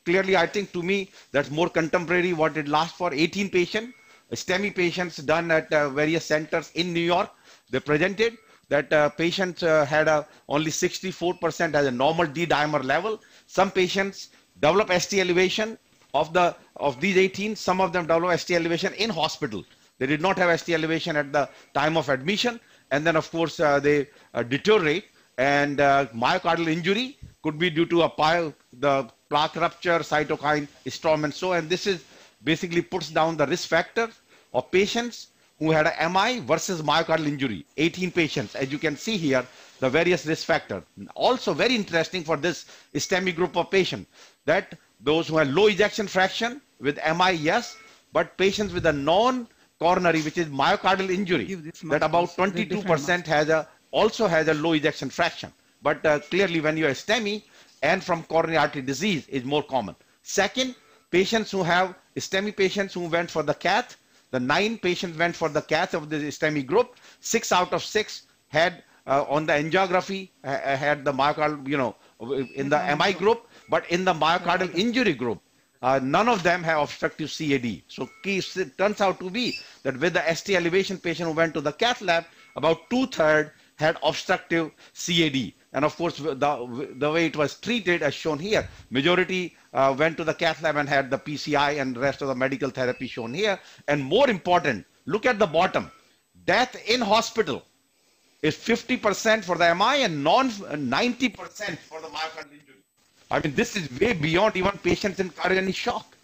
S2: Clearly, I think to me that's more contemporary. What it lasts for 18 patients, STEMI patients done at uh, various centers in New York. They presented that uh, patients uh, had a, only 64% as a normal D dimer level. Some patients develop ST elevation of the of these 18. Some of them develop ST elevation in hospital. They did not have ST elevation at the time of admission, and then of course uh, they uh, deteriorate. And uh, myocardial injury could be due to a pile, the plaque rupture, cytokine storm, and so. And this is basically puts down the risk factor of patients who had a MI versus myocardial injury, 18 patients, as you can see here, the various risk factors. Also very interesting for this STEMI group of patients, that those who had low ejection fraction with MI, yes, but patients with a non-coronary, which is myocardial injury, that about 22% has a, also has a low ejection fraction. But uh, clearly when you are STEMI and from coronary artery disease is more common. Second, patients who have STEMI patients who went for the cath the nine patients went for the cath of the STEMI group. Six out of six had uh, on the angiography uh, had the myocardial, you know, in the MI group, but in the myocardial injury group, uh, none of them have obstructive CAD. So it turns out to be that with the ST elevation patient who went to the cath lab, about two-thirds had obstructive CAD. And of course, the, the way it was treated as shown here, majority uh, went to the cath lab and had the PCI and rest of the medical therapy shown here. And more important, look at the bottom. Death in hospital is 50% for the MI and non 90% for the myocardial injury. I mean, this is way beyond even patients in cardiac shock.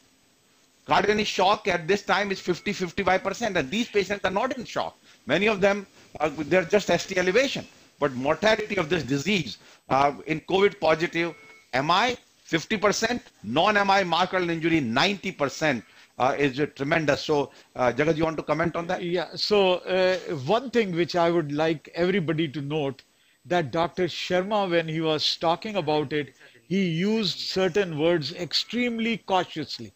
S2: Cardiac shock at this time is 50, 55%, and these patients are not in shock. Many of them, are, they're just ST elevation. But mortality of this disease uh, in COVID positive MI 50%, non-MI myocardial injury 90% uh, is tremendous. So, uh, Jagat, you want to comment on that?
S3: Yeah. So uh, one thing which I would like everybody to note that Dr. Sharma, when he was talking about it, he used certain words extremely cautiously,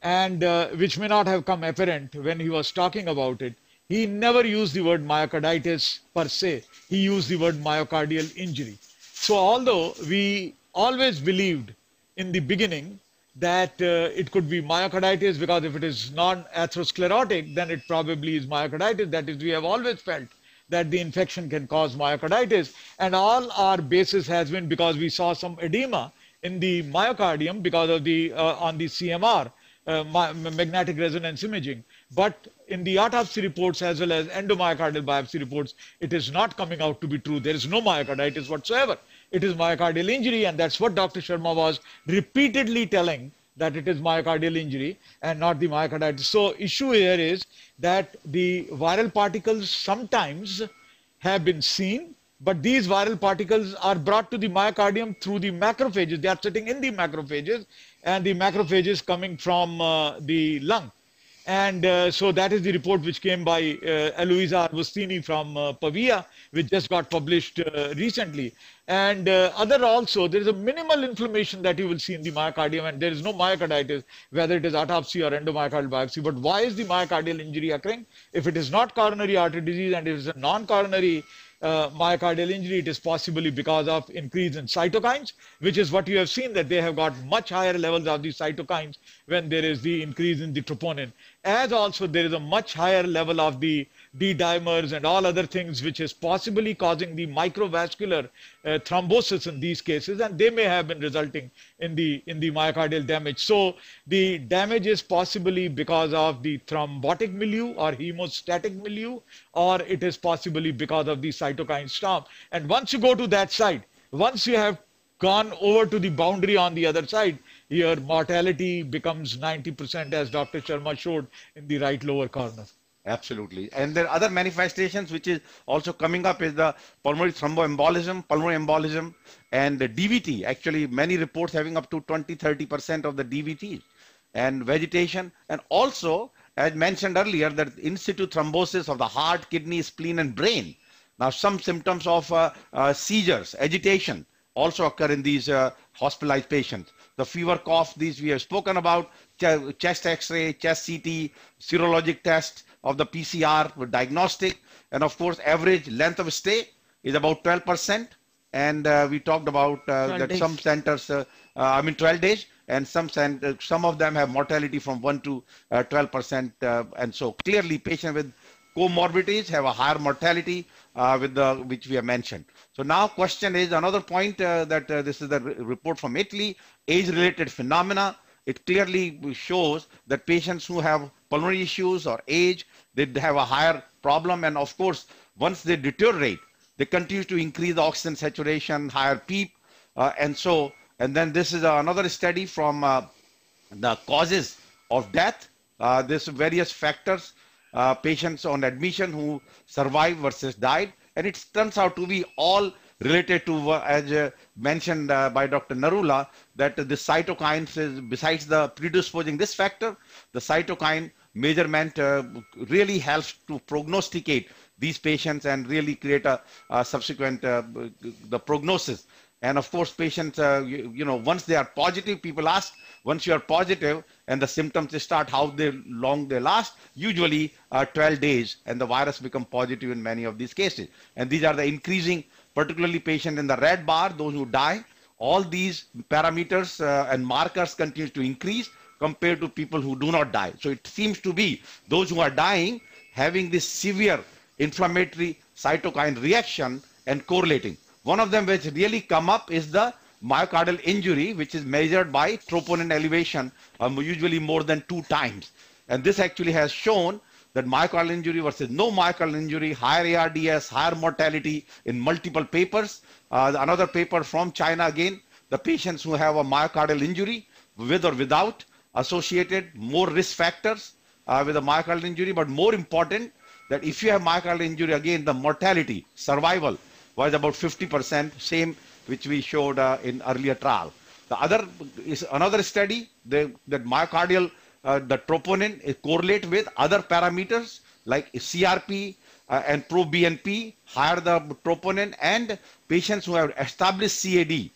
S3: and uh, which may not have come apparent when he was talking about it. He never used the word myocarditis per se. He used the word myocardial injury. So although we always believed in the beginning that uh, it could be myocarditis because if it is non-atherosclerotic, then it probably is myocarditis. That is, we have always felt that the infection can cause myocarditis. And all our basis has been because we saw some edema in the myocardium because of the uh, on the CMR, uh, magnetic resonance imaging. But in the autopsy reports as well as endomyocardial biopsy reports, it is not coming out to be true. There is no myocarditis whatsoever it is myocardial injury and that's what Dr. Sharma was repeatedly telling that it is myocardial injury and not the myocarditis. So issue here is that the viral particles sometimes have been seen, but these viral particles are brought to the myocardium through the macrophages. They are sitting in the macrophages and the macrophages coming from uh, the lung. And uh, so that is the report which came by uh, Eloisa Arbustini from uh, Pavia, which just got published uh, recently. And uh, other also, there is a minimal inflammation that you will see in the myocardium, and there is no myocarditis, whether it is autopsy or endomyocardial biopsy. But why is the myocardial injury occurring? If it is not coronary artery disease and it is a non-coronary uh, myocardial injury, it is possibly because of increase in cytokines, which is what you have seen that they have got much higher levels of these cytokines when there is the increase in the troponin. As also there is a much higher level of the D-dimers and all other things which is possibly causing the microvascular uh, thrombosis in these cases and they may have been resulting in the in the myocardial damage. So the damage is possibly because of the thrombotic milieu or hemostatic milieu or it is possibly because of the cytokine storm. And once you go to that side, once you have gone over to the boundary on the other side, your mortality becomes 90% as Dr. Sharma showed in the right lower corner.
S2: Absolutely. And there are other manifestations which is also coming up is the pulmonary thromboembolism, pulmonary embolism, and the DVT. Actually, many reports having up to 20, 30% of the DVT and vegetation. And also, as mentioned earlier, that in situ thrombosis of the heart, kidney, spleen, and brain. Now, some symptoms of uh, uh, seizures, agitation also occur in these uh, hospitalized patients. The fever, cough, these we have spoken about, chest x-ray, chest CT, serologic test, of the PCR with diagnostic. And of course, average length of stay is about 12%. And uh, we talked about uh, that days. some centers, uh, uh I mean 12 days, and some cent- some of them have mortality from 1 to 12%. Uh, and so clearly patients with comorbidities have a higher mortality uh, with the which we have mentioned. So now question is another point that this is the report from Italy, age-related phenomena. It clearly shows that patients who have pulmonary issues or age they have a higher problem. And of course, once they deteriorate, they continue to increase the oxygen saturation, higher PEEP. Uh, and so, and then this is another study from uh, the causes of death. Uh, there's various factors, uh, patients on admission who survived versus died. And it turns out to be all related to, uh, as uh, mentioned uh, by Dr. Narula, that the cytokines is, besides the predisposing this factor, the cytokine measurement uh, really helps to prognosticate these patients and really create a, a subsequent uh, the prognosis. And of course, patients, uh, you, you, know, once they are positive, people ask, once you are positive and the symptoms start, how they, long they last, usually uh, 12 days, and the virus become positive in many of these cases. And these are the increasing, particularly patients in the red bar, those who die. All these parameters uh, and markers continue to increase compared to people who do not die. So it seems to be those who are dying having this severe inflammatory cytokine reaction and correlating. One of them which really come up is the myocardial injury, which is measured by troponin elevation, um, usually more than two times. And this actually has shown that myocardial injury versus no myocardial injury, higher ARDS, higher mortality in multiple papers. Uh, another paper from China again, the patients who have a myocardial injury with or without associated more risk factors uh, with a myocardial injury, but more important that if you have myocardial injury, again, the mortality, survival was about 50%, same which we showed uh, in earlier trial. The other is another study the, that myocardial uh, the troponin is correlate with other parameters like CRP uh, and pro-BNP, higher the troponin, and patients who have established CAD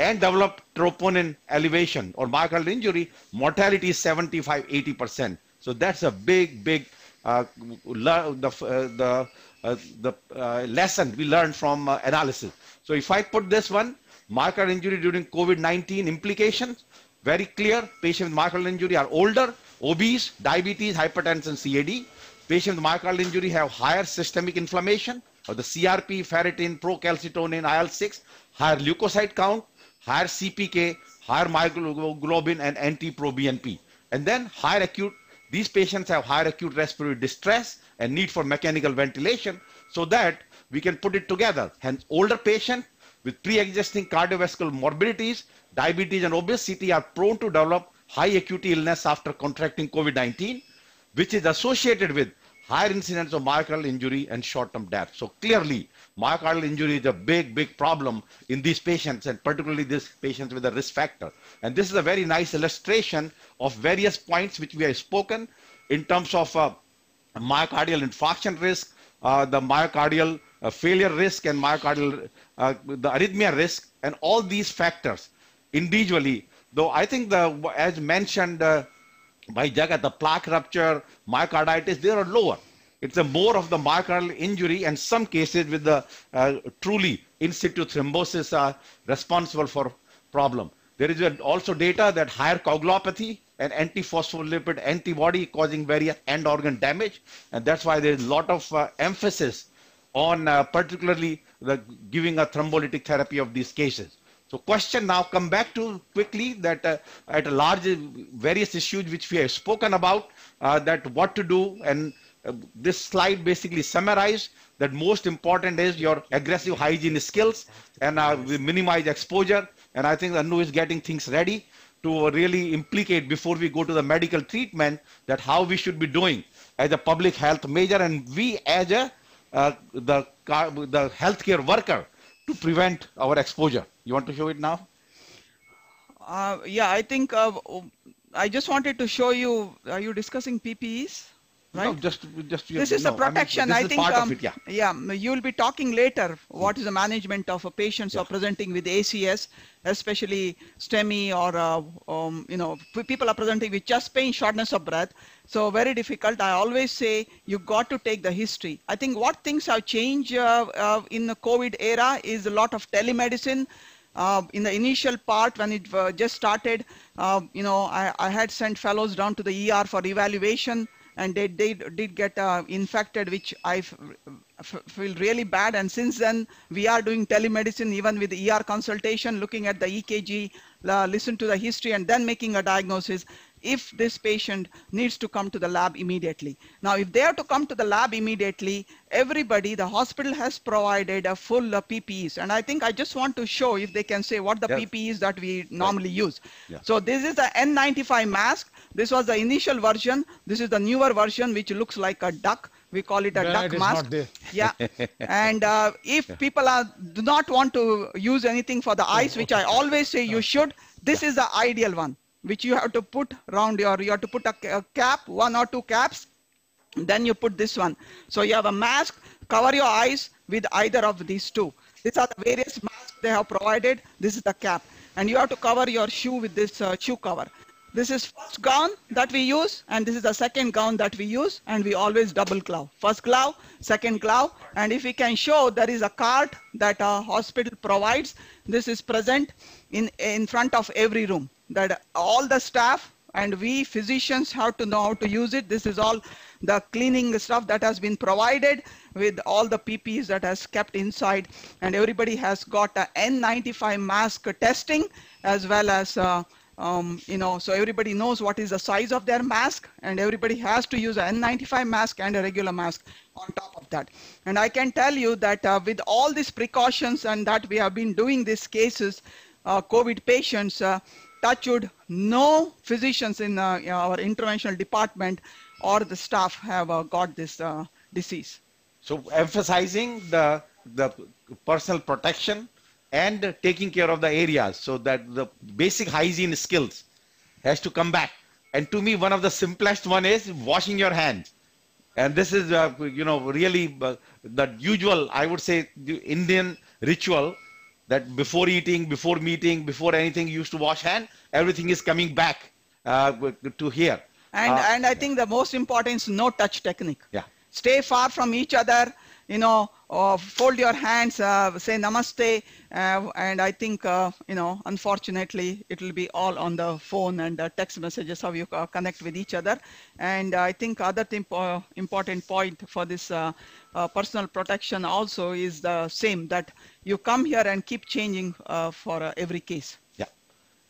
S2: and developed troponin elevation or myocardial injury, mortality is 75, 80%. So that's a big, big uh, the, uh, the, uh, the uh, lesson we learned from uh, analysis. So if I put this one, myocardial injury during COVID-19 implications, very clear. Patients with myocardial injury are older, obese, diabetes, hypertension, CAD. Patients with myocardial injury have higher systemic inflammation of the CRP, ferritin, procalcitonin, IL-6, higher leukocyte count, higher CPK, higher myoglobin, and NT-proBNP. And then higher acute, these patients have higher acute respiratory distress and need for mechanical ventilation so that we can put it together. Hence, older patient with pre-existing cardiovascular morbidities, diabetes and obesity are prone to develop high acuity illness after contracting COVID-19, which is associated with higher incidence of myocardial injury and short-term death. So clearly, myocardial injury is a big, big problem in these patients, and particularly these patients with a risk factor. And this is a very nice illustration of various points which we have spoken in terms of uh, myocardial infarction risk, uh, the myocardial uh, failure risk, and myocardial uh, the arrhythmia risk, and all these factors individually. Though I think the as mentioned uh, by Jagat, the plaque rupture, myocarditis, they are lower. It's a more of the myocardial injury and some cases with the uh, truly in situ thrombosis are responsible for problem. There is also data that higher coagulopathy and antiphospholipid antibody causing various end organ damage. And that's why there's a lot of uh, emphasis on uh, particularly the giving a thrombolytic therapy of these cases. So question now come back to quickly that uh, at a large various issues which we have spoken about uh, that what to do and uh, this slide basically summarize that most important is your aggressive hygiene skills and uh, we minimize exposure and I think Anu is getting things ready to really implicate before we go to the medical treatment that how we should be doing as a public health measure and we as a uh, the the healthcare worker to prevent our exposure. You want to show it now?
S4: Uh, yeah, I think uh, I just wanted to show you. Are you discussing PPEs? Right?
S2: No, just, just
S4: this is
S2: no,
S4: the protection.
S2: I, mean,
S4: I think. Um,
S2: it, yeah.
S4: yeah, you will be talking later. What is the management of a patients yeah. are presenting with ACS, especially STEMI or uh, um, you know people are presenting with chest pain, shortness of breath. So very difficult. I always say you got to take the history. I think what things have changed uh, uh, in the COVID era is a lot of telemedicine. Uh, in the initial part when it uh, just started, uh, you know, I, I, had sent fellows down to the ER for evaluation and they, they did get uh, infected, which I feel really bad. And since then, we are doing telemedicine, even with ER consultation, looking at the EKG, uh, listen to the history, and then making a diagnosis if this patient needs to come to the lab immediately. Now, if they have to come to the lab immediately, everybody, the hospital has provided a full uh, PPEs. And I think I just want to show if they can say what the yes. PPEs that we normally use. So this is the N95 mask. This was the initial version. This is the newer version, which looks like a duck. We call it a
S3: yeah,
S4: duck
S3: it
S4: mask.
S3: Yeah.
S4: and uh, if people are, do not want to use anything for the eyes, which I always say you should, this is the ideal one which you have to put around your, you have to put a, a cap, one or two caps, then you put this one. So you have a mask, cover your eyes with either of these two. These are the various masks they have provided. This is the cap. And you have to cover your shoe with this uh, shoe cover. This is first gown that we use, and this is the second gown that we use, and we always double glove. First glove, second glove, and if we can show there is a card that a hospital provides, this is present in, in front of every room that all the staff and we physicians have to know how to use it. This is all the cleaning stuff that has been provided with all the PPEs that has kept inside and everybody has got a N95 mask testing as well as uh, um, you know, so everybody knows what is the size of their mask and everybody has to use an N95 mask and a regular mask on top of that. And I can tell you that uh, with all these precautions and that we have been doing these cases, uh, COVID patients, uh, no physicians in uh, our interventional department or the staff have uh, got this uh, disease.
S2: So emphasizing the, the personal protection and taking care of the areas so that the basic hygiene skills has to come back. And to me, one of the simplest one is washing your hands. And this is, uh, you know, really uh, the usual, I would say, the Indian ritual that before eating, before meeting, before anything, you used to wash hand. Everything is coming back uh, to here.
S4: And
S2: Uh,
S4: and I think the most important is no touch technique.
S2: Yeah.
S4: Stay far from each other. You know, uh, fold your hands, uh, say namaste, uh, and I think you know. Unfortunately, it will be all on the phone and uh, text messages how you connect with each other. And I think other important point for this personal protection also is the same that you come here and keep changing for every case.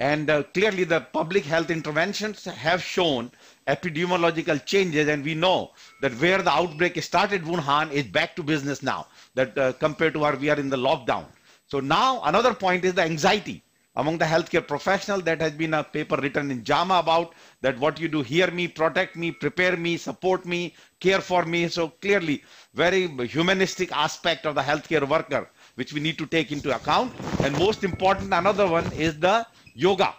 S2: And uh, clearly the public health interventions have shown epidemiological changes and we know that where the outbreak started, Wuhan is back to business now that uh, compared to where we are in the lockdown. So now another point is the anxiety among the healthcare professional that has been a paper written in JAMA about that what you do hear me, protect me, prepare me, support me, care for me. So clearly very humanistic aspect of the healthcare worker which we need to take into account. And most important, another one is the yoga.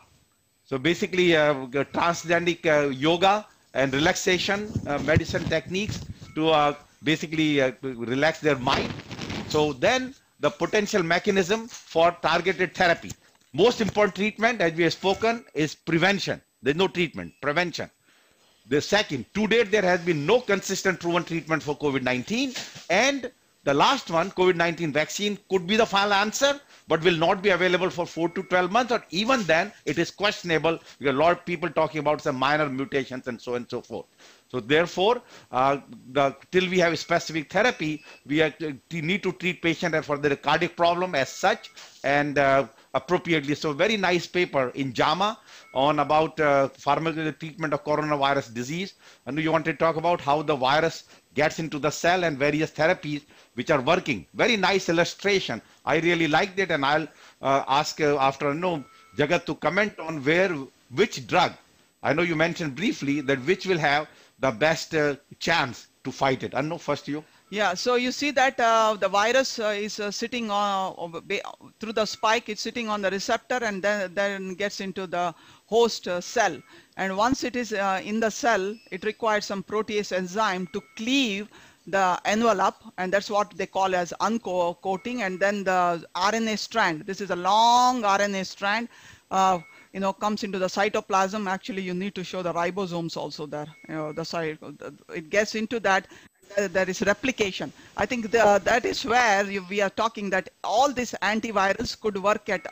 S2: So basically, uh, uh, yoga and relaxation uh, medicine techniques to uh, basically uh, relax their mind. So then the potential mechanism for targeted therapy. Most important treatment, as we have spoken, is prevention. There's no treatment, prevention. The second, to date, there has been no consistent proven treatment for COVID-19. And the last one, COVID-19 vaccine, could be the final answer, but will not be available for 4 to 12 months. Or even then, it is questionable. Have a lot of people talking about some minor mutations and so on and so forth. So therefore, uh, the, till we have a specific therapy, we are, need to treat patient for their cardiac problem as such and uh, appropriately. So very nice paper in JAMA on about uh, pharmacological treatment of coronavirus disease. And you want to talk about how the virus gets into the cell and various therapies which are working. Very nice illustration. I really liked it and I'll uh, ask uh, after no Jagat to comment on where, which drug. I know you mentioned briefly that which will have the best uh, chance to fight it. Anu, first you.
S4: Yeah, so you see that uh, the virus uh, is uh, sitting on through the spike. It's sitting on the receptor and then then gets into the host uh, cell. And once it is uh, in the cell, it requires some protease enzyme to cleave the envelope, and that's what they call as uncoating. And then the RNA strand. This is a long RNA strand. Uh, you know, comes into the cytoplasm. Actually, you need to show the ribosomes also there. You know, the site it gets into that. Uh, there is replication. I think the, that is where we are talking that all these antivirals could work at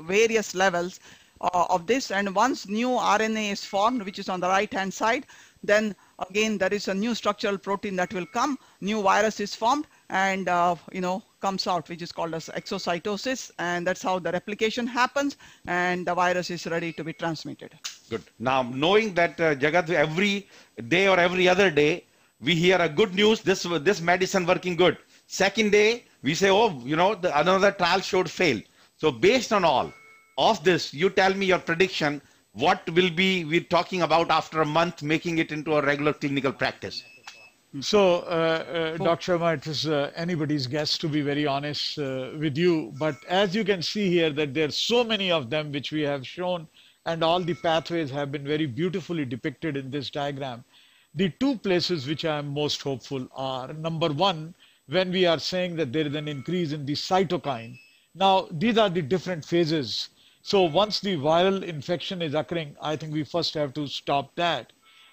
S4: various levels uh, of this. And once new RNA is formed, which is on the right hand side, then again there is a new structural protein that will come. New virus is formed, and uh, you know comes out, which is called as exocytosis, and that's how the replication happens, and the virus is ready to be transmitted.
S2: Good. Now, knowing that uh, Jagat, every day or every other day, we hear a good news, this, this medicine working good. Second day, we say, oh, you know, the, another trial showed fail. So based on all of this, you tell me your prediction, what will be we're talking about after a month, making it into a regular clinical practice?
S3: So, uh, uh, Dr. Sharma, it is uh, anybody's guess to be very honest uh, with you. But as you can see here, that there are so many of them which we have shown, and all the pathways have been very beautifully depicted in this diagram. The two places which I am most hopeful are number one, when we are saying that there is an increase in the cytokine. Now, these are the different phases. So, once the viral infection is occurring, I think we first have to stop that.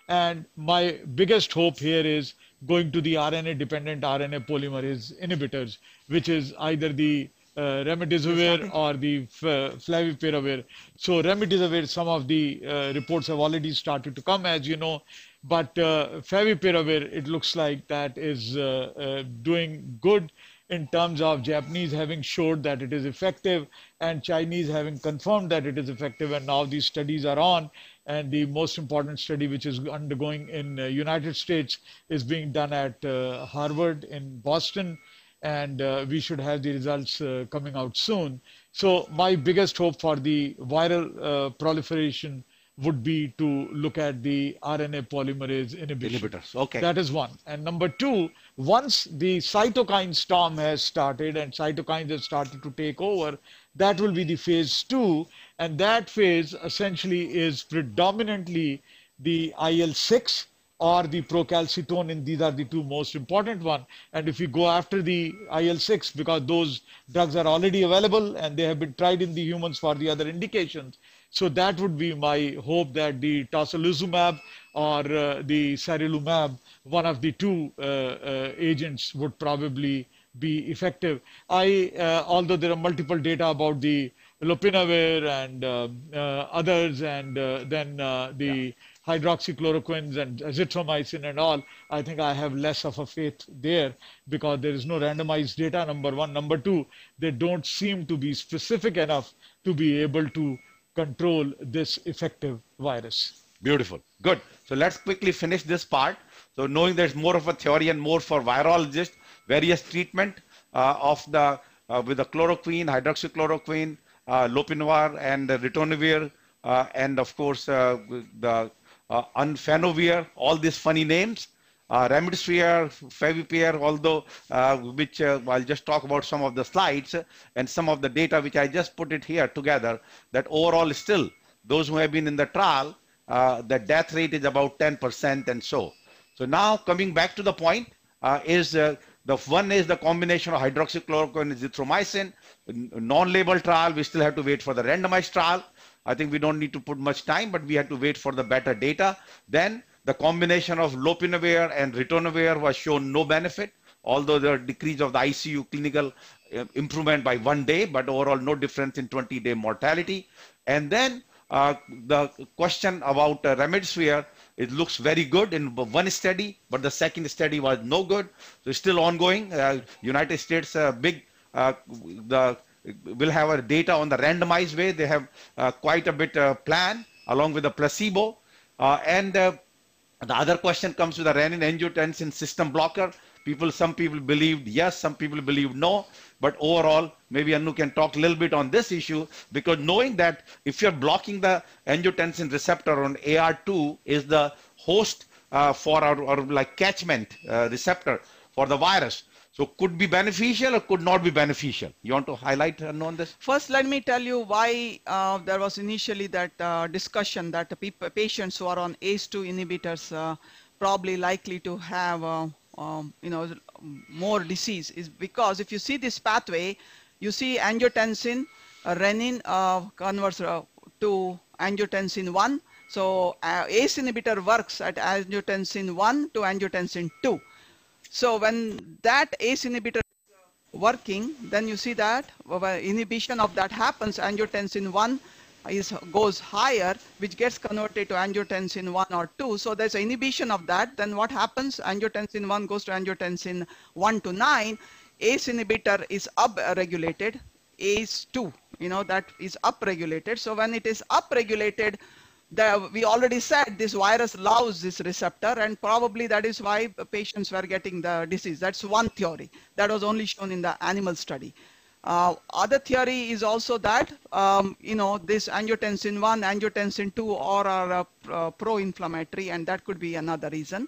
S3: And my biggest hope here is going to the RNA dependent RNA polymerase inhibitors, which is either the uh, remdesivir or the favipiravir. So remdesivir, some of the uh, reports have already started to come, as you know, but uh, favipiravir, it looks like that is uh, uh, doing good in terms of Japanese having showed that it is effective and Chinese having confirmed that it is effective and now these studies are on and the most important study which is undergoing in uh, United States is being done at uh, Harvard in Boston and uh, we should have the results uh, coming out soon. So my biggest hope for the viral uh, proliferation would be to look at the RNA polymerase inhibition.
S2: Inhibitors, okay.
S3: That is one. And number two, once the cytokine storm has started and cytokines have started to take over, that will be the phase two. And that phase essentially is predominantly the IL-6 or the procalcitonin. These are the two most important one. And if you go after the IL-6, because those drugs are already available and they have been tried in the humans for the other indications. So that would be my hope that the tocilizumab or uh, the sarilumab, one of the two uh, uh, agents would probably be effective. I, uh, although there are multiple data about the lopinavir and uh, uh, others, and uh, then uh, the hydroxychloroquines and azithromycin and all, I think I have less of a faith there because there is no randomized data, number one. Number two, they don't seem to be specific enough to be able to control this effective virus.
S2: Beautiful. Good. So let's quickly finish this part. So knowing there's more of a theory and more for virologists, various treatment uh, of the uh, with the chloroquine, hydroxychloroquine, uh, lopinavir, and ritonavir, uh, and of course uh, the uh, umifenovir. All these funny names. Uh, remdesivir, favipiravir, although uh, which uh, I'll just talk about some of the slides and some of the data which I just put it here together. That overall still those who have been in the trial, uh, the death rate is about 10% and so. So now coming back to the point uh, is uh, the one is the combination of hydroxychloroquine and azithromycin. Non-label trial, we still have to wait for the randomized trial. I think we don't need to put much time, but we have to wait for the better data. Then the combination of lopinavir and ritonavir was shown no benefit, although there decrease of the ICU clinical uh, improvement by one day, but overall no difference in 20-day mortality. And then uh, the question about uh, remdesivir, it looks very good in one study, but the second study was no good. So it's still ongoing. Uh, United States, uh, big, uh, the will have a data on the randomized way. They have uh, quite a bit uh, plan along with the placebo. And the other question comes with the renin-angiotensin system blocker. People, some people believed yes, some people believed no. But overall, maybe Anu can talk a little bit on this issue because knowing that if you're blocking the angiotensin receptor on AR2 is the host uh, for our, or like catchment uh, receptor for the virus. So could be beneficial or could not be beneficial. You want to highlight Anu on this?
S4: First, let me tell you why uh, there was initially that uh, discussion that the patients who are on ACE2 inhibitors uh, probably likely to have, uh, um, you know, more disease is because if you see this pathway, you see angiotensin, uh, renin uh, converts uh, to angiotensin 1. So uh, ACE inhibitor works at angiotensin 1 to angiotensin 2. So when that ACE inhibitor is working, then you see that inhibition of that happens, angiotensin 1 is goes higher, which gets converted to angiotensin 1 or 2. So there's inhibition of that. Then what happens? Angiotensin 1 goes to angiotensin 1 to 9. ACE inhibitor is upregulated. ACE 2, you know, that is upregulated. So when it is upregulated, the, we already said this virus loves this receptor and probably that is why patients were getting the disease. That's one theory that was only shown in the animal study. Uh, other theory is also that, um, you know, this angiotensin 1, angiotensin 2 or are uh, uh, pro-inflammatory and that could be another reason.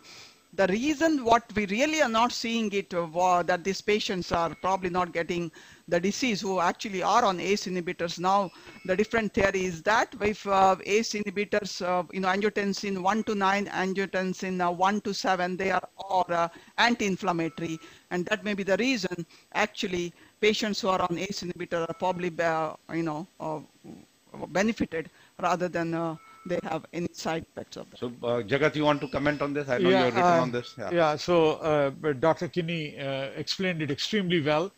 S4: The reason what we really are not seeing it uh, that these patients are probably not getting the disease who actually are on ACE inhibitors now, the different theory is that if uh, ACE inhibitors, uh, you know, angiotensin 1 to 9, angiotensin uh, 1 to 7, they are all uh, anti-inflammatory and that may be the reason actually patients who are on ACE inhibitor are probably, uh, you know, uh, benefited rather than uh, they have any side effects of that.
S2: So uh, Jagat, you want to comment on this? I know you have written
S3: uh,
S2: on this.
S3: Yeah, so uh, but Dr. Kini uh, explained it extremely well.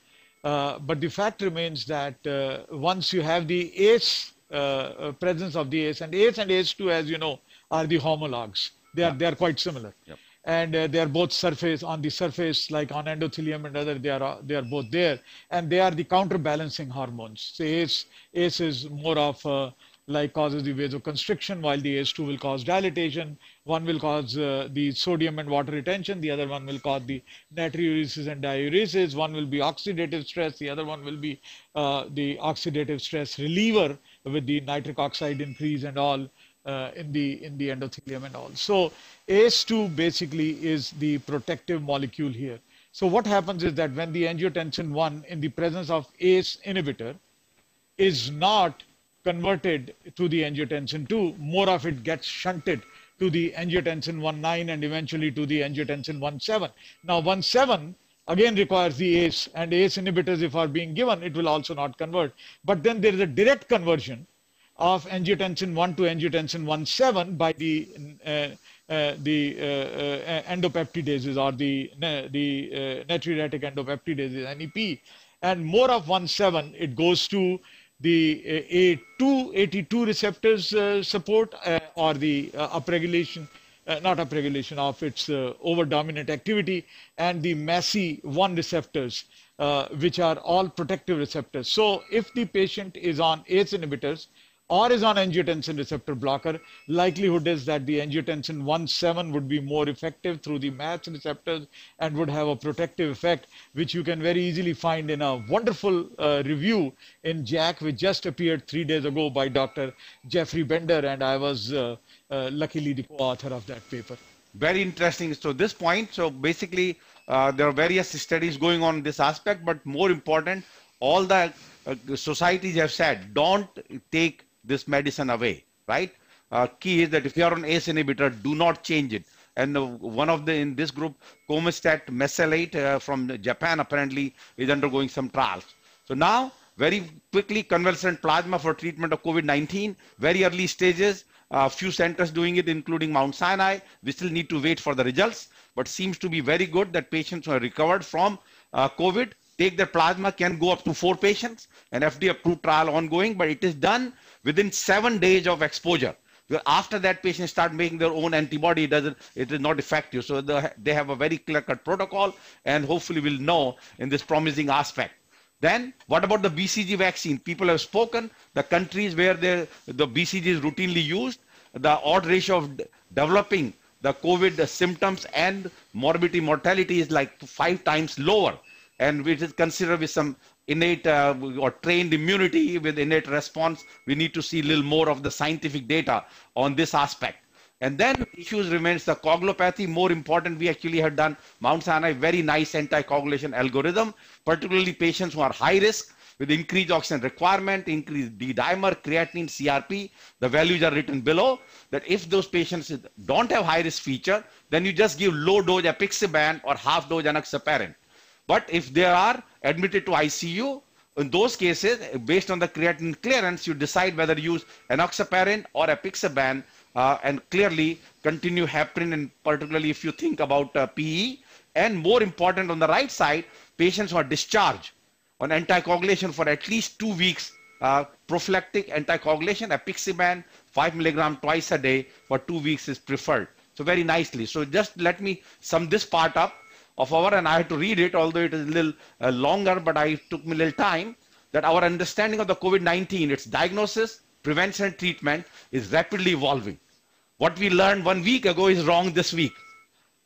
S3: Uh, but the fact remains that uh, once you have the ACE uh, uh, presence of the ACE, and ACE and ACE2, as you know, are the homologs. They are, they are quite similar.
S2: Yep.
S3: And uh, they are both surface on the surface, like on endothelium and other, they are they are both there, and they are the counterbalancing hormones. So ACE ACE is more of uh, like causes the vasoconstriction, while the ACE2 will cause dilatation. One will cause uh, the sodium and water retention. The other one will cause the natriuresis and diuresis. One will be oxidative stress. The other one will be uh, the oxidative stress reliever with the nitric oxide increase and all uh, in the in the endothelium and all. So ACE2 basically is the protective molecule here. So what happens is that when the angiotensin 1 in the presence of ACE inhibitor is not converted to the angiotensin 2, more of it gets shunted to the angiotensin 1-9 and eventually to the angiotensin 1-7. Now 1-7 again requires the ACE and ACE inhibitors if are being given, it will also not convert. But then there is a direct conversion of angiotensin 1 to angiotensin 1-7 by the uh, uh, the uh, uh, endopeptidases or the the uh, natriuretic endopeptidases NEP, and more of 1-7 it goes to the uh, A2 AT2 receptors uh, support uh, or the uh, upregulation. not upregulation of its over dominant activity and the MAS1 receptors, which are all protective receptors. So, if the patient is on ACE inhibitors, or is on angiotensin receptor blocker, likelihood is that the angiotensin 1-7 would be more effective through the MASH receptors and would have a protective effect, which you can very easily find in a wonderful uh, review in JACC, which just appeared three days ago by Dr. Jeffrey Bender, and I was uh, uh, luckily the co-author of that paper.
S2: Very interesting. So this point, so basically uh, there are various studies going on this aspect, but more important, all the uh, societies have said, don't take this medicine away, right? Uh, key is that if you are on ACE inhibitor, do not change it. And uh, one of the in this group, Camostat mesylate uh, from Japan apparently is undergoing some trials. So now, very quickly, convalescent plasma for treatment of COVID-19, very early stages. A few centers doing it, including Mount Sinai. We still need to wait for the results, but seems to be very good that patients who are recovered from uh, COVID take their plasma can go up to four patients. An FDA approved trial ongoing, but it is done within seven days of exposure. After that, patients start making their own antibody. It doesn't. It is not effective. So the, they have a very clear-cut protocol, and hopefully we'll know in this promising aspect. Then, what about the BCG vaccine? People have spoken. The countries where the BCG is routinely used, the odd ratio of developing the COVID symptoms and morbidity mortality is like five times lower, and which is considered with some innate uh, or trained immunity with innate response. We need to see a little more of the scientific data on this aspect. And then issues remains the coagulopathy. More important, we actually have done Mount Sinai very nice anticoagulation algorithm, particularly patients who are high risk with increased oxygen requirement, increased D-dimer, creatinine, CRP. The values are written below. That if those patients don't have high risk feature, then you just give low dose apixaban or half dose enoxaparin. But if they are admitted to ICU, in those cases, based on the creatinine clearance, you decide whether to use enoxaparin or apixaban uh, and clearly continue heparin, and particularly if you think about uh, PE. And more important, on the right side, patients who are discharged on anticoagulation for at least two weeks, uh, prophylactic anticoagulation, apixaban, 5 milligram twice a day for two weeks is preferred. So very nicely. So just let me sum this part up of our, and I had to read it, although it is a little uh, longer, but I took me a little time, that our understanding of the COVID-19, its diagnosis, prevention, and treatment is rapidly evolving. What we learned one week ago is wrong this week.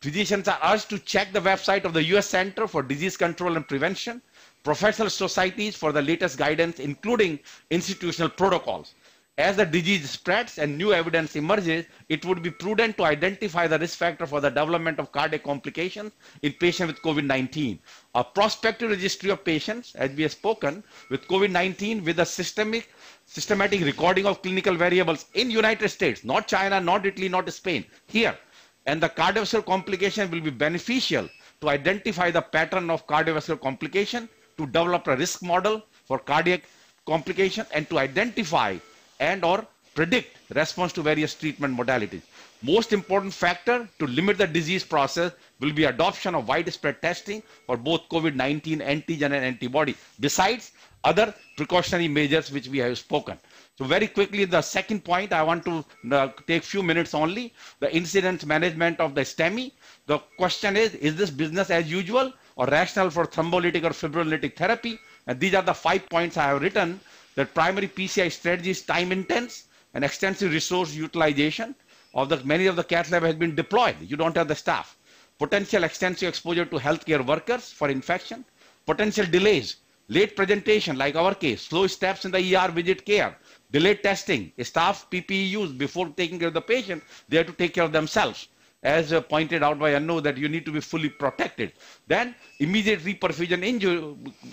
S2: Physicians are urged to check the website of the U.S. Center for Disease Control and Prevention, professional societies for the latest guidance, including institutional protocols. As the disease spreads and new evidence emerges, it would be prudent to identify the risk factor for the development of cardiac complications in patients with COVID-19. A prospective registry of patients, as we have spoken, with COVID-19 with a systemic, systematic recording of clinical variables in United States, not China, not Italy, not Spain, here. And the cardiovascular complication will be beneficial to identify the pattern of cardiovascular complication, to develop a risk model for cardiac complication, and to identify and or predict response to various treatment modalities. Most important factor to limit the disease process will be adoption of widespread testing for both COVID-19 antigen and antibody, besides other precautionary measures which we have spoken. So very quickly, the second point, I want to uh, take few minutes only, the incidence management of the STEMI. The question is, is this business as usual or rational for thrombolytic or fibrinolytic therapy? And these are the five points I have written that primary PCI strategy is time intense and extensive resource utilization of the many of the cath lab has been deployed. You don't have the staff. Potential extensive exposure to healthcare workers for infection. Potential delays, late presentation like our case, slow steps in the ER visit care, delayed testing, staff PPE use before taking care of the patient, they have to take care of themselves. As uh, pointed out by Anu, that you need to be fully protected. Then immediate reperfusion injury,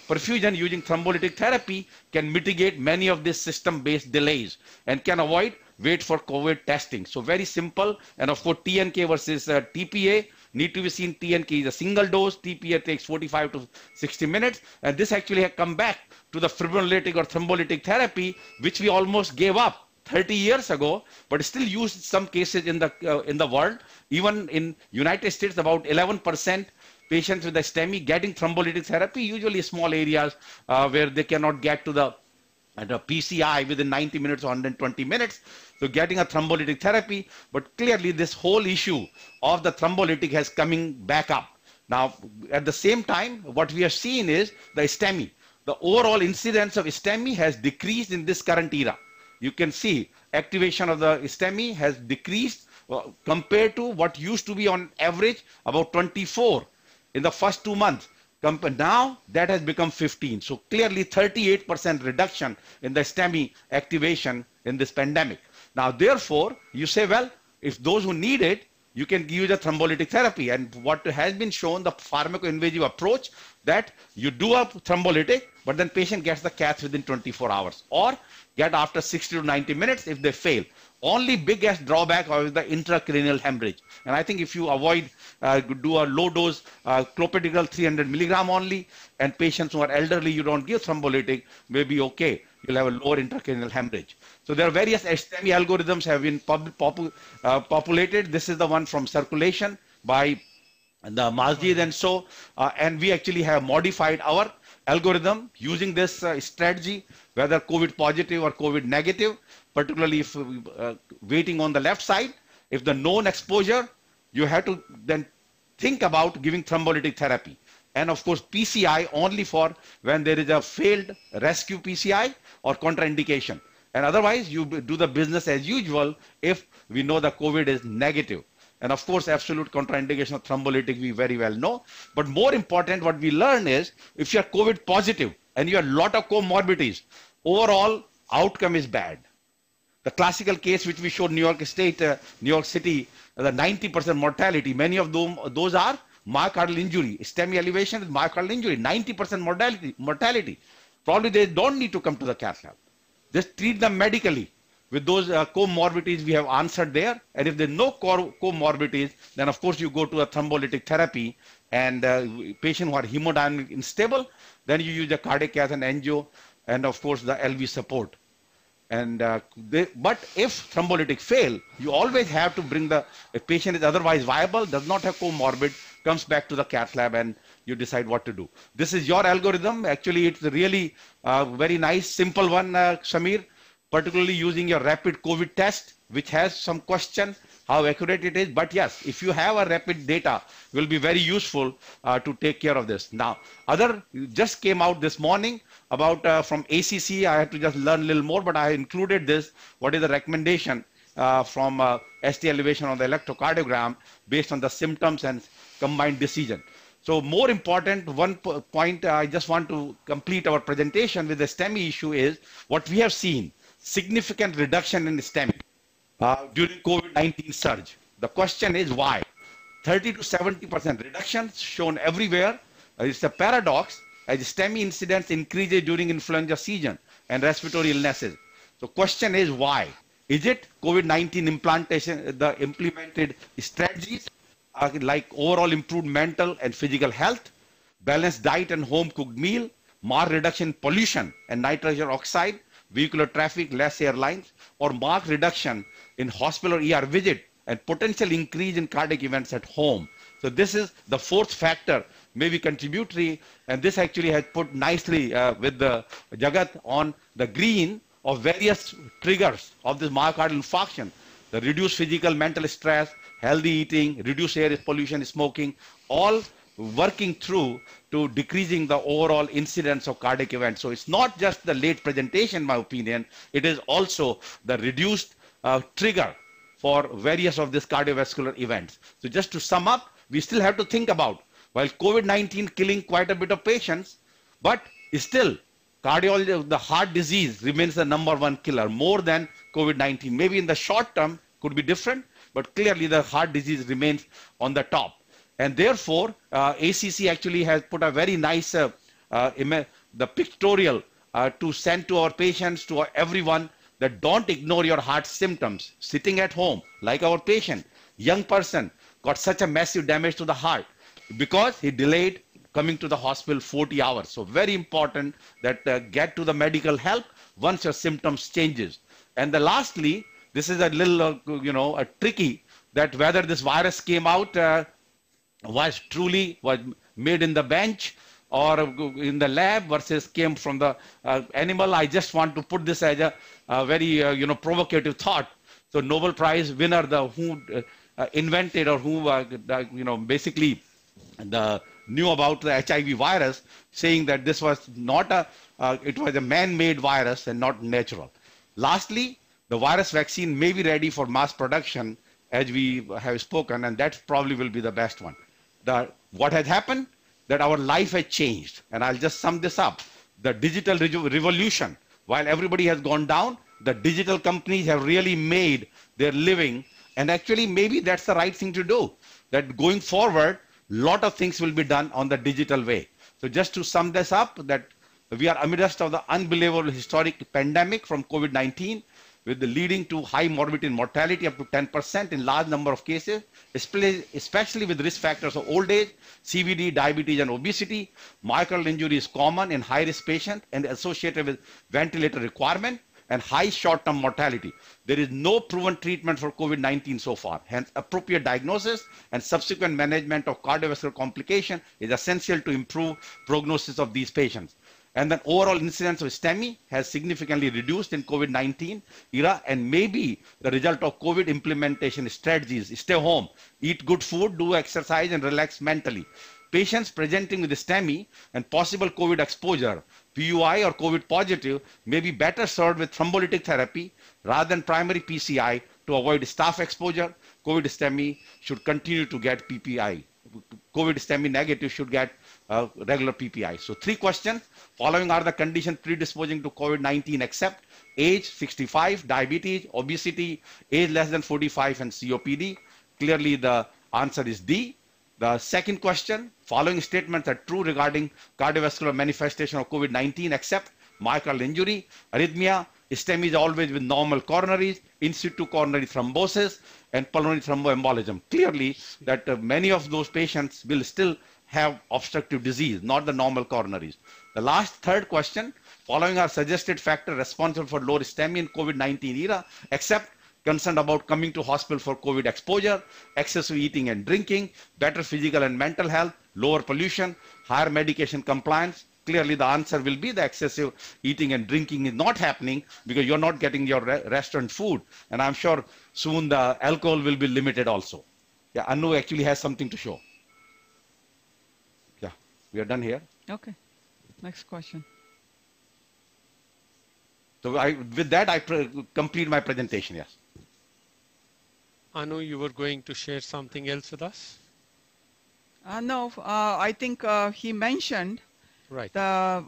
S2: perfusion using thrombolytic therapy can mitigate many of these system-based delays and can avoid wait for COVID testing. So very simple. And of course, TNK versus uh, TPA need to be seen. TNK is a single dose. TPA takes 45 to 60 minutes. And this actually has come back to the fibrinolytic or thrombolytic therapy, which we almost gave up 30 years ago, but still used some cases in the uh, in the world. Even in United States, about 11% patients with the STEMI getting thrombolytic therapy, usually small areas uh, where they cannot get to the PCI within 90 minutes or 120 minutes. So getting a thrombolytic therapy, but clearly this whole issue of the thrombolytic has coming back up. Now, at the same time, what we have seen is the STEMI. The overall incidence of STEMI has decreased in this current era. You can see activation of the STEMI has decreased uh, compared to what used to be on average about 24 in the first two months. Now that has become 15. So clearly 38% reduction in the STEMI activation in this pandemic. Now therefore, you say, well, if those who need it, you can use a thrombolytic therapy. And what has been shown, the pharmacoinvasive approach, that you do a thrombolytic, but then patient gets the cath within 24 hours or get after 60 to 90 minutes if they fail. Only biggest drawback is the intracranial hemorrhage. And I think if you avoid, uh, do a low dose uh, clopidogrel 300 milligram only, and patients who are elderly, you don't give thrombolytic, may be okay. You'll have a lower intracranial hemorrhage. So there are various STEMI algorithms have been pop, pop, uh, populated. This is the one from circulation by the Masjid and so, uh, and we actually have modified our algorithm using this uh, strategy, whether COVID positive or COVID negative, particularly if uh, waiting on the left side, if the known exposure, you have to then think about giving thrombolytic therapy. And of course, PCI only for when there is a failed rescue PCI or contraindication. And otherwise, you do the business as usual if we know the COVID is negative. And of course, absolute contraindication of thrombolytic, we very well know. But more important, what we learn is if you're COVID positive and you have a lot of comorbidities, overall outcome is bad. The classical case which we showed New York State, uh, New York City, uh, the 90% mortality, many of them, those are myocardial injury, STEMI elevation with myocardial injury, 90% mortality, mortality. Probably they don't need to come to the cath lab. Just treat them medically with those uh, comorbidities we have answered there. And if there's no comorbidities, then of course you go to a thrombolytic therapy and uh, patient who are hemodynamic unstable, then you use a cardiac cath and angio and of course the LV support. And uh, they, but if thrombolytic fail, you always have to bring the patient is otherwise viable, does not have comorbid, comes back to the cath lab and you decide what to do. This is your algorithm. Actually, it's really uh, very nice, simple one, uh, Samir, particularly using your rapid COVID test, which has some question how accurate it is. But yes, if you have a rapid data, will be very useful uh, to take care of this. Now, other just came out this morning about uh, from ACC. I had to just learn a little more, but I included this. What is the recommendation uh, from uh, ST elevation on the electrocardiogram based on the symptoms and combined decision. So more important, one point I just want to complete our presentation with the STEMI issue is what we have seen, significant reduction in STEMI uh, during COVID-19 surge. The question is why? 30 to 70% reduction shown everywhere. Uh, it's a paradox as STEMI incidence increases during influenza season and respiratory illnesses. So question is why? Is it COVID-19 implantation, the implemented strategies uh, like overall improved mental and physical health, balanced diet and home cooked meal, more reduction pollution and nitrogen oxide, vehicular traffic, less airlines, or marked reduction in hospital or ER visit and potential increase in cardiac events at home. So this is the fourth factor, maybe contributory, and this actually has put nicely uh, with the Jagat on the green of various triggers of this myocardial infarction. The reduced physical mental stress, healthy eating, reduced air pollution, smoking, all working through to decreasing the overall incidence of cardiac events. So it's not just the late presentation, my opinion, it is also the reduced uh, trigger for various of these cardiovascular events. So just to sum up, we still have to think about, while COVID-19 killing quite a bit of patients, but still cardiology, the heart disease remains the number one killer more than COVID-19. Maybe in the short term could be different, but clearly the heart disease remains on the top. And therefore, uh, ACC actually has put a very nice, uh, uh, the pictorial uh, to send to our patients, to everyone, that don't ignore your heart symptoms. Sitting at home, like our patient, young person, got such a massive damage to the heart because he delayed coming to the hospital 40 hours. So very important that uh, get to the medical help once your symptoms changes. And the lastly, this is a little, uh, you know, a tricky that whether this virus came out uh, was truly was made in the bench or in the lab versus came from the uh, animal. I just want to put this as a, a very, uh, you know, provocative thought. So Nobel Prize winner, the who uh, invented or who, the, you know, basically the knew about the HIV virus, saying that this was not a, uh, it was a man-made virus and not natural. Lastly, the virus vaccine may be ready for mass production as we have spoken, and that probably will be the best one. The, what has happened? That our life has changed. And I'll just sum this up. The digital revolution, while everybody has gone down, the digital companies have really made their living. And actually, maybe that's the right thing to do. That going forward, lot of things will be done on the digital way. So just to sum this up, that we are amidst of the unbelievable historic pandemic from COVID-19, with the leading to high morbidity and mortality up to 10% in large number of cases, especially with risk factors of old age, CVD, diabetes, and obesity. Myocardial injury is common in high-risk patients and associated with ventilator requirement and high short-term mortality. There is no proven treatment for COVID-19 so far. Hence, appropriate diagnosis and subsequent management of cardiovascular complication is essential to improve prognosis of these patients. And then overall incidence of STEMI has significantly reduced in COVID-19 era and maybe the result of COVID implementation strategies, stay home, eat good food, do exercise and relax mentally. Patients presenting with STEMI and possible COVID exposure PUI or COVID positive may be better served with thrombolytic therapy rather than primary PCI to avoid staff exposure. COVID STEMI should continue to get PPI. COVID STEMI negative should get uh, regular PPI. So three questions. Following are the conditions predisposing to COVID-19 except age 65, diabetes, obesity, age less than 45 and COPD. Clearly the answer is D. The second question, following statements are true regarding cardiovascular manifestation of COVID-19 except myocardial injury, arrhythmia, STEMI is always with normal coronaries, in situ coronary thrombosis, and pulmonary thromboembolism. Clearly that uh, many of those patients will still have obstructive disease, not the normal coronaries. The last third question, following our suggested factor responsible for lower STEMI in COVID-19 era, except concerned about coming to hospital for COVID exposure, excessive eating and drinking, better physical and mental health, lower pollution, higher medication compliance. Clearly, the answer will be the excessive eating and drinking is not happening because you're not getting your re restaurant food. And I'm sure soon the alcohol will be limited also. Yeah, Anu actually has something to show. Yeah, we are done here.
S4: Okay. Next question.
S2: So I, with that, I complete my presentation, yes.
S1: I know you were going to share something else with us.
S4: Uh, no, uh, I think uh, he mentioned
S1: right.
S4: the,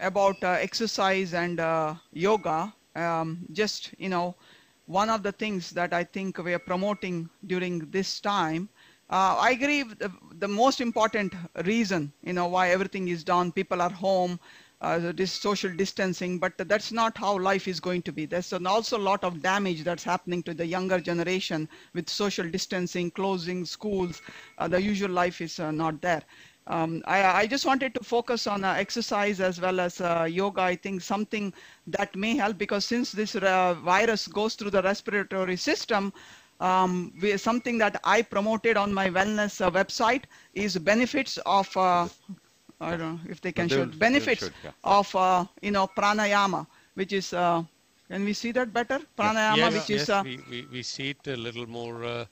S4: about uh, exercise and uh, yoga. Um, just, you know, one of the things that I think we are promoting during this time. Uh, I agree the, the most important reason, you know, why everything is done, people are home, uh, this social distancing, but that's not how life is going to be. There's also a lot of damage that's happening to the younger generation with social distancing, closing schools. Uh, the usual life is uh, not there. Um, I, I, just wanted to focus on uh, exercise as well as uh, yoga. I think something that may help because since this uh, virus goes through the respiratory system, um, we, something that I promoted on my wellness website is benefits of I don't know if they can show benefits should, yeah. of uh, you know pranayama, which is uh, can we see that better? Pranayama,
S1: yes,
S4: which
S1: yes,
S4: is uh,
S1: we, we, we see it a little more uh,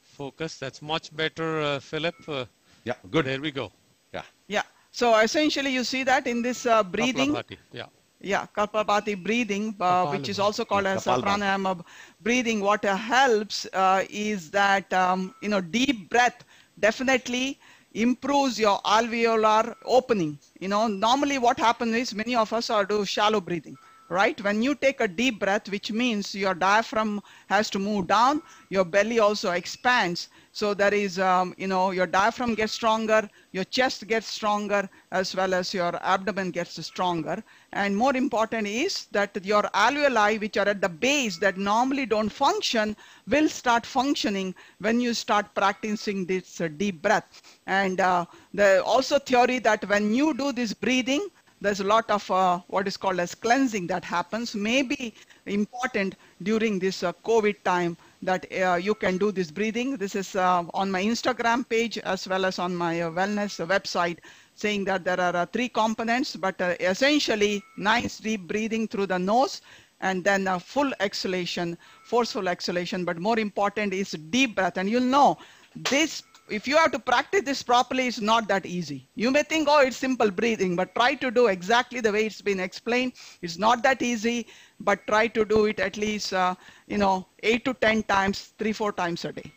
S1: focused. That's much better, uh, Philip. Uh,
S2: yeah, good.
S1: There we go.
S2: Yeah.
S4: Yeah. So essentially, you see that in this uh, breathing.
S1: Yeah.
S4: Yeah, Kapalabhati breathing, uh, which is also called as uh, pranayama breathing. What uh, helps uh, is that um, you know deep breath definitely improves your alveolar opening. You know, normally what happens is many of us are do shallow breathing right? When you take a deep breath, which means your diaphragm has to move down, your belly also expands. So there is, um, you know, your diaphragm gets stronger, your chest gets stronger, as well as your abdomen gets stronger. And more important is that your alveoli, which are at the base that normally don't function, will start functioning when you start practicing this uh, deep breath. And uh, the also theory that when you do this breathing, there's a lot of uh, what is called as cleansing that happens may be important during this uh, COVID time that uh, you can do this breathing. This is uh, on my Instagram page as well as on my uh, wellness website saying that there are uh, three components, but essentially nice deep breathing through the nose and then a full exhalation, forceful exhalation. But more important is deep breath. And you'll know this if you have to practice this properly, it's not that easy. You may think, oh, it's simple breathing, but try to do exactly the way it's been explained. It's not that easy, but try to do it at least, uh, you know, eight to 10 times, three, four times a day.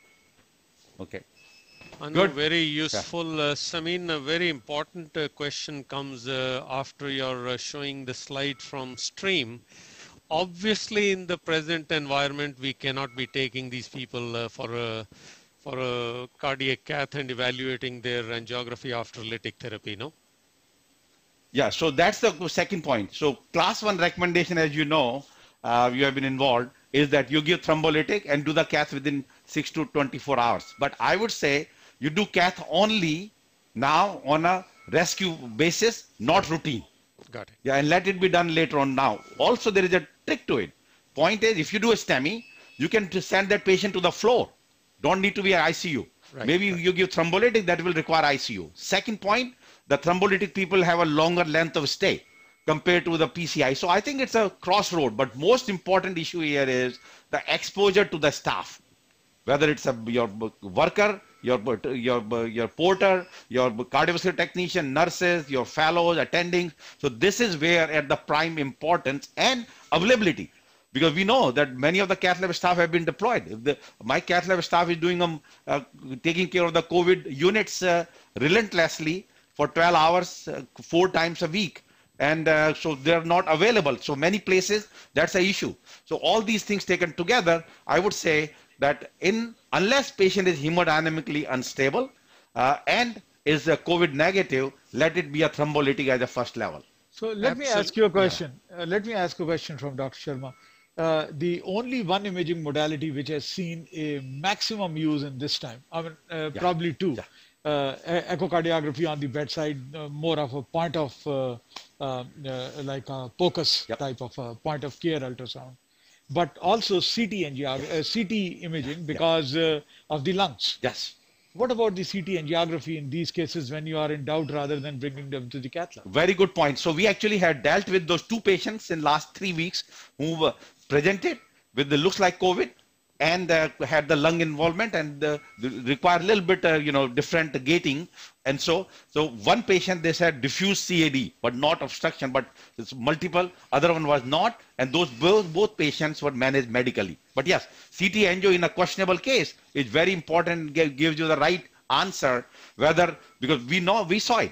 S2: Okay.
S1: Good. Very useful. Uh, Samin, a very important uh, question comes uh, after you're uh, showing the slide from stream. Obviously, in the present environment, we cannot be taking these people uh, for a for a cardiac cath and evaluating their angiography after lytic therapy, no?
S2: Yeah, so that's the second point. So class one recommendation, as you know, uh, you have been involved, is that you give thrombolytic and do the cath within 6 to 24 hours. But I would say you do cath only now on a rescue basis, not routine.
S1: Got it.
S2: Yeah, and let it be done later on now. Also, there is a trick to it. Point is, if you do a STEMI, you can send that patient to the floor don't need to be an ICU. Right, Maybe right. you give thrombolytic that will require ICU. Second point, the thrombolytic people have a longer length of stay compared to the PCI. So I think it's a crossroad. But most important issue here is the exposure to the staff, whether it's a, your worker, your your your porter, your cardiovascular technician, nurses, your fellows, attending. So this is where at the prime importance and availability because we know that many of the cath lab staff have been deployed. The, my cath lab staff is doing um, uh, taking care of the COVID units uh, relentlessly for 12 hours, uh, four times a week. And uh, so they're not available. So many places, that's an issue. So all these things taken together, I would say that in unless patient is hemodynamically unstable uh, and is a COVID negative, let it be a thrombolytic as a first level.
S3: So let Absolutely. me ask you a question. Yeah. Uh, let me ask a question from Dr. Sharma. Uh, the only one imaging modality which has seen a maximum use in this time, I mean, uh, yeah. probably two. Yeah. Uh, echocardiography on the bedside, uh, more of a point of, uh, like a POCUS yep. type of point of care ultrasound. But also CT, CT imaging because of the lungs.
S2: Yes.
S3: What about the CT angiography in these cases when you are in doubt rather than bringing them to the cath lab?
S2: Very good point. So we actually had dealt with those two patients in last three weeks who presented with the looks like COVID and uh, had the lung involvement and uh, require a little bit, uh, you know, different gating. And so, so one patient, they said diffuse CAD, but not obstruction, but it's multiple. Other one was not. And those both, both patients were managed medically. But yes, CT angio in a questionable case is very important, gives you the right answer, whether, because we know, we saw it.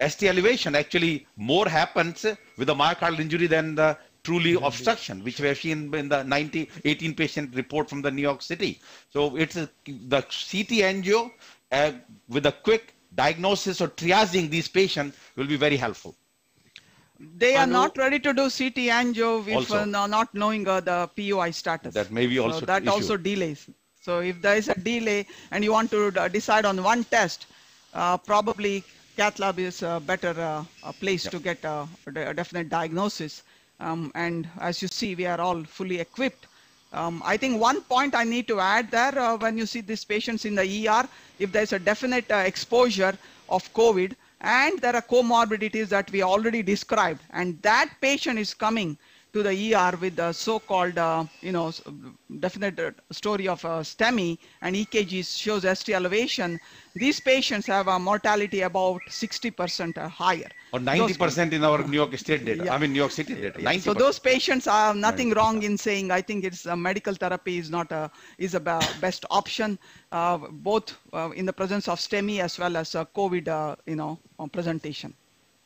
S2: ST elevation actually more happens with a myocardial injury than the truly obstruction, which we have seen in the 90, 18 patient report from the New York City. So it's a, the CT angio uh, with a quick diagnosis or triaging these patients will be very helpful.
S4: They are not ready to do CT angio if uh, not knowing uh, the PUI status.
S2: That may be also
S4: so that issue. also delays. So if there is a delay and you want to uh, decide on one test, uh, probably cath lab is a better uh, place to get a, a definite diagnosis. Um, and as you see, we are all fully equipped. Um, I think one point I need to add there, uh, when you see these patients in the ER, if there's a definite uh, exposure of COVID, and there are comorbidities that we already described, and that patient is coming to the ER with the so-called, uh, you know, definite uh, story of a STEMI and EKG shows ST elevation, these patients have a mortality about 60% higher.
S2: Or 90% in our New York State data.
S4: Yeah.
S2: I mean, New York City data. 90%.
S4: So those patients are nothing wrong in saying I think it's uh, medical therapy is not a is a best option, uh, both uh, in the presence of STEMI as well as uh, COVID, uh, you know, uh, presentation.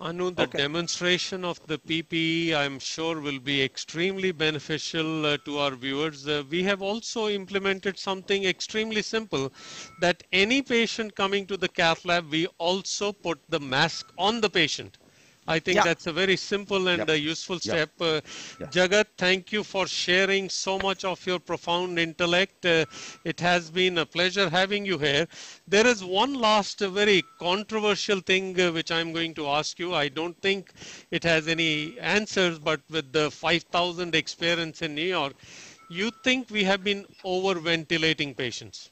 S1: Anu, the
S4: Okay.
S1: demonstration of the PPE, I'm sure, will be extremely beneficial uh, to our viewers. Uh, we have also implemented something extremely simple that any patient coming to the cath lab, we also put the mask on the patient. I think
S4: Yeah.
S1: that's a very simple and useful step. Uh,
S2: Yeah.
S1: Jagat, thank you for sharing so much of your profound intellect. Uh, it has been a pleasure having you here. There is one last uh, very controversial thing uh, which I'm going to ask you. I don't think it has any answers, but with the 5,000 experience in New York, you think we have been over ventilating patients?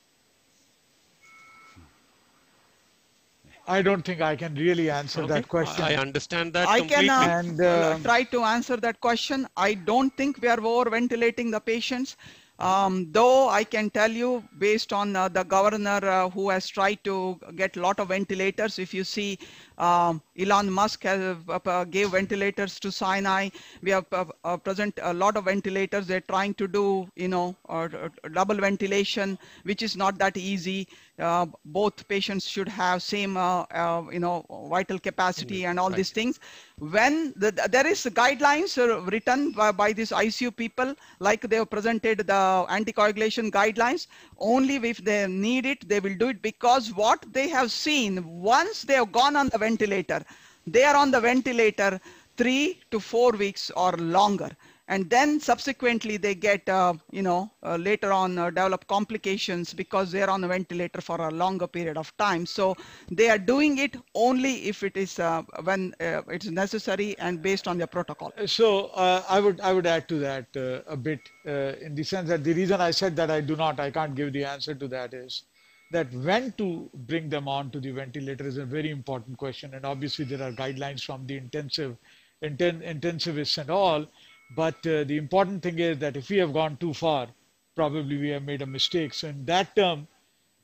S3: I don't think I can really answer
S1: Okay.
S3: that question.
S1: I I understand that
S4: I
S1: completely.
S4: can uh,
S3: And,
S4: uh,
S3: um,
S4: try to answer that question. I don't think we are over ventilating the patients. Um, though I can tell you, based on uh, the governor uh, who has tried to get a lot of ventilators, if you see um, Elon Musk has uh, uh, gave ventilators to Sinai. We have uh, uh, present a lot of ventilators. They're trying to do, you know, uh, uh, double ventilation, which is not that easy. Uh, both patients should have same, uh, uh, you know, vital capacity and all these things. When the, there is guidelines written by, by these ICU people, like they have presented the anticoagulation guidelines, only if they need it, they will do it because what they have seen, once they have gone on the ventilator, they are on the ventilator three to four weeks or longer. And then subsequently they get, uh, you know, uh, later on uh, develop complications because they're on a ventilator for a longer period of time. So they are doing it only if it is uh, when uh, it's necessary and based on their protocol.
S3: So uh, I would I would add to that a bit in the sense that the reason I said that I do not I can't give the answer to that is that when to bring them on to the ventilator is a very important question and obviously there are guidelines from the intensive inten, intensivists and all but uh, the important thing is that if we have gone too far probably we have made a mistake. So in that term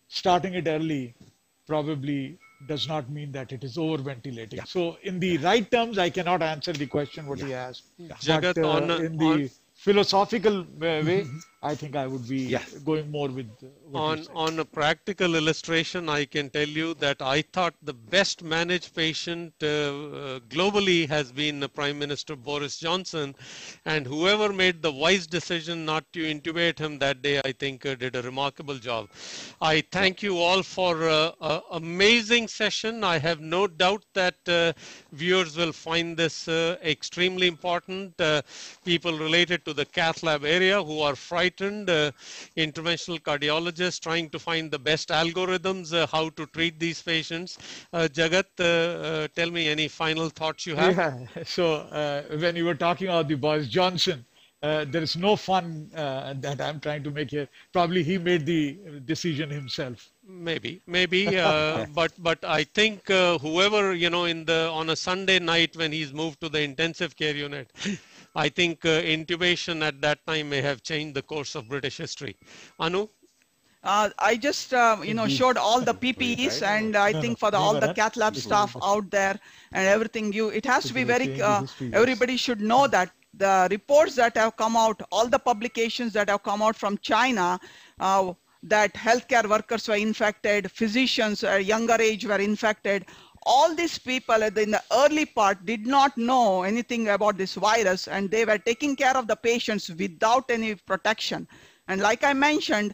S3: starting it early probably does not mean that it is over ventilating. So in the right terms, I cannot answer the question what he asked.
S1: Jagat,
S3: But uh,
S1: on
S3: in the
S1: on-
S3: philosophical uh, way, I think I would be
S2: Yeah.
S3: going more with uh, what you
S1: on on a practical illustration i can tell you that i thought the best managed patient uh, uh, globally has been the prime minister boris johnson. And whoever made the wise decision not to intubate him that day i think uh, did a remarkable job. I thank you all for an amazing session. I have no doubt that uh, viewers will find this uh, extremely important. Uh, people related to the cath lab area who are frightened uh, interventional cardiologists trying to find the best algorithms uh, how to treat these patients uh, jagat tell me any final thoughts you have
S3: Yeah. So uh, when you were talking about the Boris Johnson, uh, there is no fun uh, that I'm trying to make here. Probably he made the decision himself.
S1: maybe maybe uh, but but i think uh, whoever you know in the on a sunday night when he's moved to the intensive care unit i think uh, intubation at that time may have changed the course of british history. Anu?
S4: Uh, I just, uh, you know, showed all the PPEs, and I think for the, all the cath lab staff out there and everything, you it has to be very. Uh, everybody should know that the reports that have come out, all the publications that have come out from China, uh, that healthcare workers were infected, physicians at younger age were infected. All these people in the early part did not know anything about this virus, and they were taking care of the patients without any protection. And like I mentioned,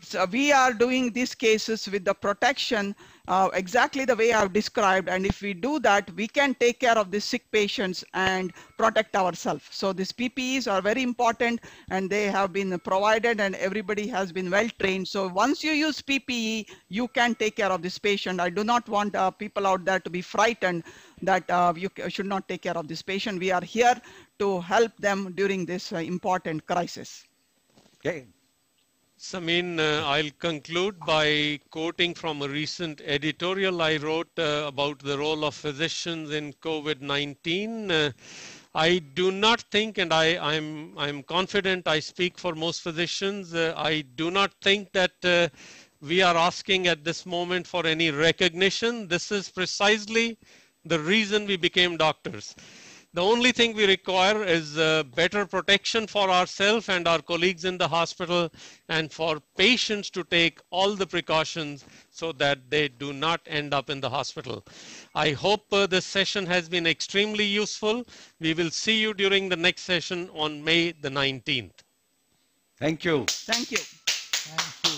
S4: so we are doing these cases with the protection uh, exactly the way I've described. And if we do that, we can take care of the sick patients and protect ourselves. So these PPEs are very important and they have been provided and everybody has been well trained. So once you use PPE, you can take care of this patient. I do not want uh, people out there to be frightened that uh, you should not take care of this patient. We are here to help them during this uh, important crisis.
S2: Okay.
S1: Samin, uh, I'll conclude by quoting from a recent editorial I wrote uh, about the role of physicians in COVID 19. Uh, I do not think, and I, I'm, I'm confident I speak for most physicians, uh, I do not think that uh, we are asking at this moment for any recognition. This is precisely the reason we became doctors. The only thing we require is uh, better protection for ourselves and our colleagues in the hospital and for patients to take all the precautions so that they do not end up in the hospital. I hope uh, this session has been extremely useful. We will see you during the next session on May the 19th.
S2: Thank you.
S4: Thank you.
S3: Thank you.